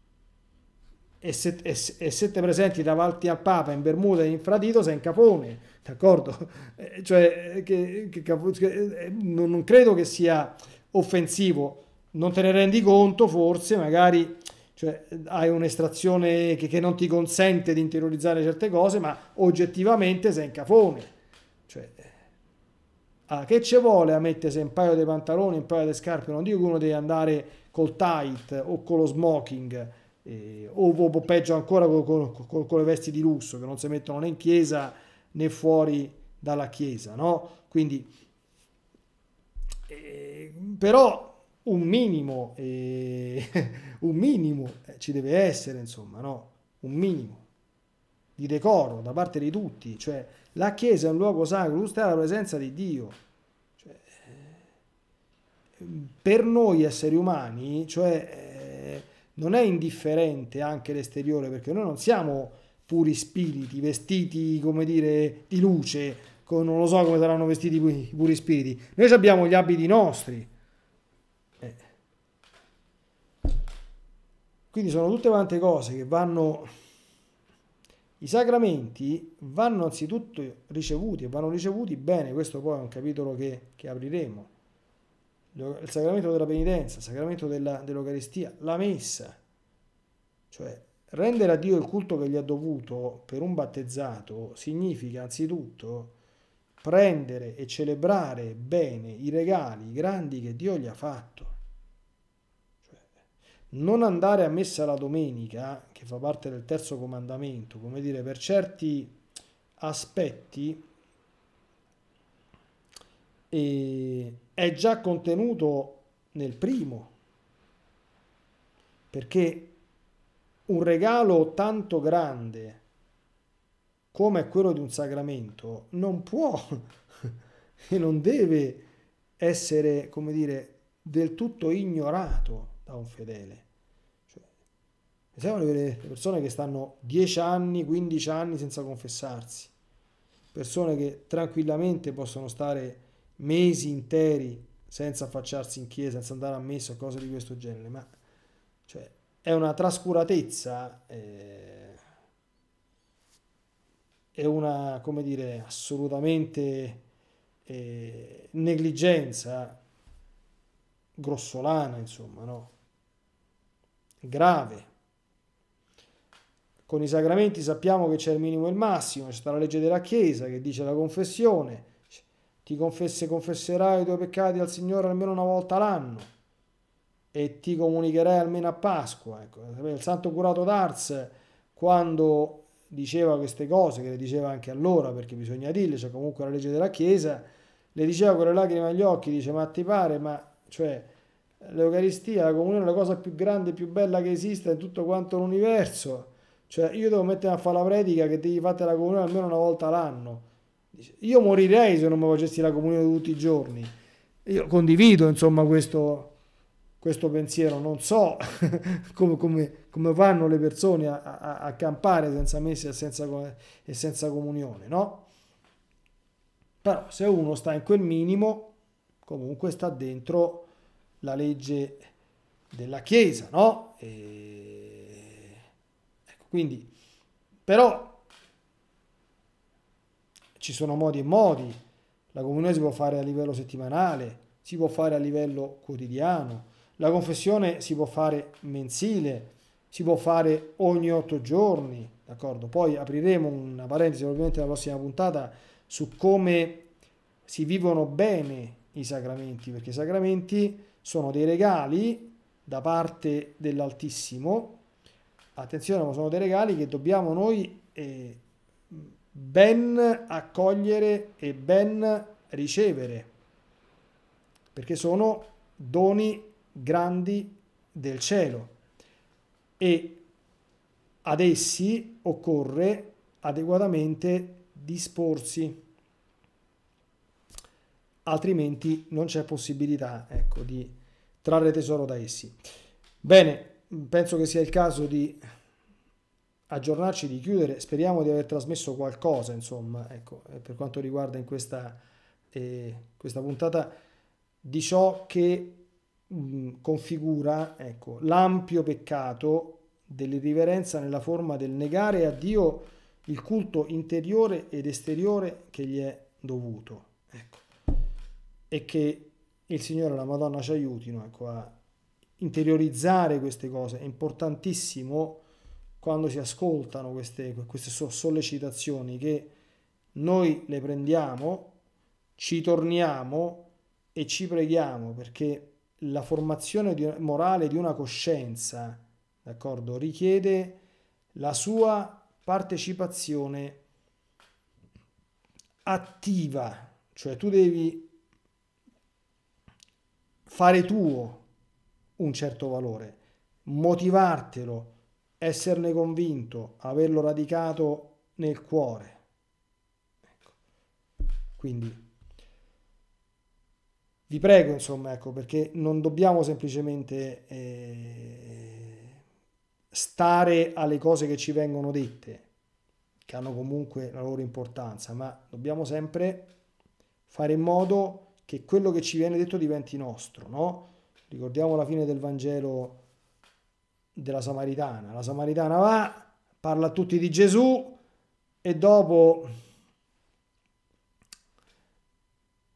E se, e, e se te presenti davanti al Papa in Bermuda e in Fradito sei in capone, d'accordo? Eh, cioè, che, che, che, eh, non, non credo che sia offensivo, non te ne rendi conto forse, magari cioè, hai un'estrazione che, che, non ti consente di interiorizzare certe cose, ma oggettivamente sei in capone. Cioè, ah, che ci vuole a mettersi un paio di pantaloni, un paio di scarpe? Non dico che uno deve andare col tight o con lo smoking, eh, o, o, peggio ancora con, con, con, con, le vesti di lusso che non si mettono né in chiesa né fuori dalla chiesa, no? Quindi, eh, però un minimo, eh, un minimo eh, ci deve essere, insomma, no? Un minimo di decoro da parte di tutti, cioè la chiesa è un luogo sacro, tu stai alla presenza di Dio. Cioè, eh, per noi esseri umani, cioè non è indifferente anche l'esteriore, perché noi non siamo puri spiriti, vestiti, come dire, di luce, con, non lo so come saranno vestiti i puri spiriti. Noi abbiamo gli abiti nostri. Quindi sono tutte quante cose che vanno... I sacramenti vanno anzitutto ricevuti e vanno ricevuti bene, questo poi è un capitolo che, che apriremo. Il sacramento della penitenza, il sacramento dell'Eucaristia, la messa, cioè rendere a Dio il culto che gli è dovuto per un battezzato significa anzitutto prendere e celebrare bene i regali grandi che Dio gli ha fatto. Non andare a messa la domenica, che fa parte del terzo comandamento, come dire, per certi aspetti e è già contenuto nel primo, perché un regalo tanto grande come quello di un sacramento non può e non deve essere, come dire, del tutto ignorato da un fedele. Cioè, siamo le persone che stanno 10 anni, 15 anni senza confessarsi, persone che tranquillamente possono stare mesi interi senza affacciarsi in chiesa, senza andare a messa cose di questo genere, ma cioè, è una trascuratezza, eh, è una, come dire, assolutamente eh, negligenza grossolana, insomma, no? Grave. Con i sacramenti sappiamo che c'è il minimo e il massimo, c'è la legge della Chiesa che dice la confessione, ti confesse, confesserai i tuoi peccati al Signore almeno una volta l'anno e ti comunicherai almeno a Pasqua. Ecco, il santo curato d'Ars, quando diceva queste cose, che le diceva anche allora, perché bisogna dirle, c'è cioè comunque la legge della Chiesa, le diceva con le lacrime agli occhi, dice, ma ti pare, ma cioè, l'Eucaristia, la comunione è la cosa più grande e più bella che esista in tutto quanto l'universo. Cioè, io devo mettere a fare la predica che devi fare la comunione almeno una volta l'anno io morirei se non mi facessi la comunione tutti i giorni. Io condivido insomma questo, questo pensiero, non so come, come, come vanno le persone a, a, a campare senza messa e senza, e senza comunione, no? Però se uno sta in quel minimo, comunque sta dentro la legge della Chiesa, no? E... Ecco, quindi, però ci sono modi e modi, la comunione si può fare a livello settimanale, si può fare a livello quotidiano, la confessione si può fare mensile, si può fare ogni otto giorni, d'accordo? Poi apriremo una parentesi probabilmente nella prossima puntata su come si vivono bene i sacramenti, perché i sacramenti sono dei regali da parte dell'Altissimo, attenzione, sono dei regali che dobbiamo noi eh, ben accogliere e ben ricevere, perché sono doni grandi del cielo. E ad essi occorre adeguatamente disporsi altrimenti non c'è possibilità ecco, di trarre tesoro da essi. Bene, penso che sia il caso di aggiornarci, di chiudere. Speriamo di aver trasmesso qualcosa, insomma, ecco, eh, per quanto riguarda in questa, eh, questa puntata, di ciò che configura ecco, l'ampio peccato dell'irriverenza nella forma del negare a Dio il culto interiore ed esteriore che gli è dovuto. Ecco. E che il Signore e la Madonna ci aiutino ecco, a interiorizzare queste cose. È importantissimo quando si ascoltano queste, queste sollecitazioni che noi le prendiamo, ci torniamo e ci preghiamo perché la formazione di, morale di una coscienza, d'accordo, richiede la sua partecipazione attiva, cioè tu devi fare tuo un certo valore, motivartelo, esserne convinto, averlo radicato nel cuore. Ecco. Quindi vi prego, insomma, ecco, perché non dobbiamo semplicemente eh, stare alle cose che ci vengono dette, che hanno comunque la loro importanza, ma dobbiamo sempre fare in modo che quello che ci viene detto diventi nostro, no? Ricordiamo la fine del Vangelo della Samaritana. La Samaritana va, parla a tutti di Gesù e dopo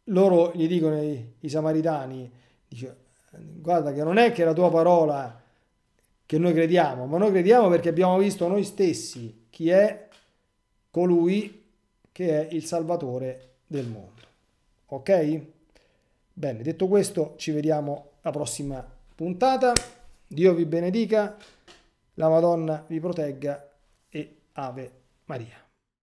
loro gli dicono i, i samaritani, dice, guarda che non è che la tua parola che noi crediamo, ma noi crediamo perché abbiamo visto noi stessi chi è colui che è il Salvatore del mondo. Ok? Bene, detto questo, ci vediamo alla prossima puntata. Dio vi benedica, la Madonna vi protegga e Ave Maria.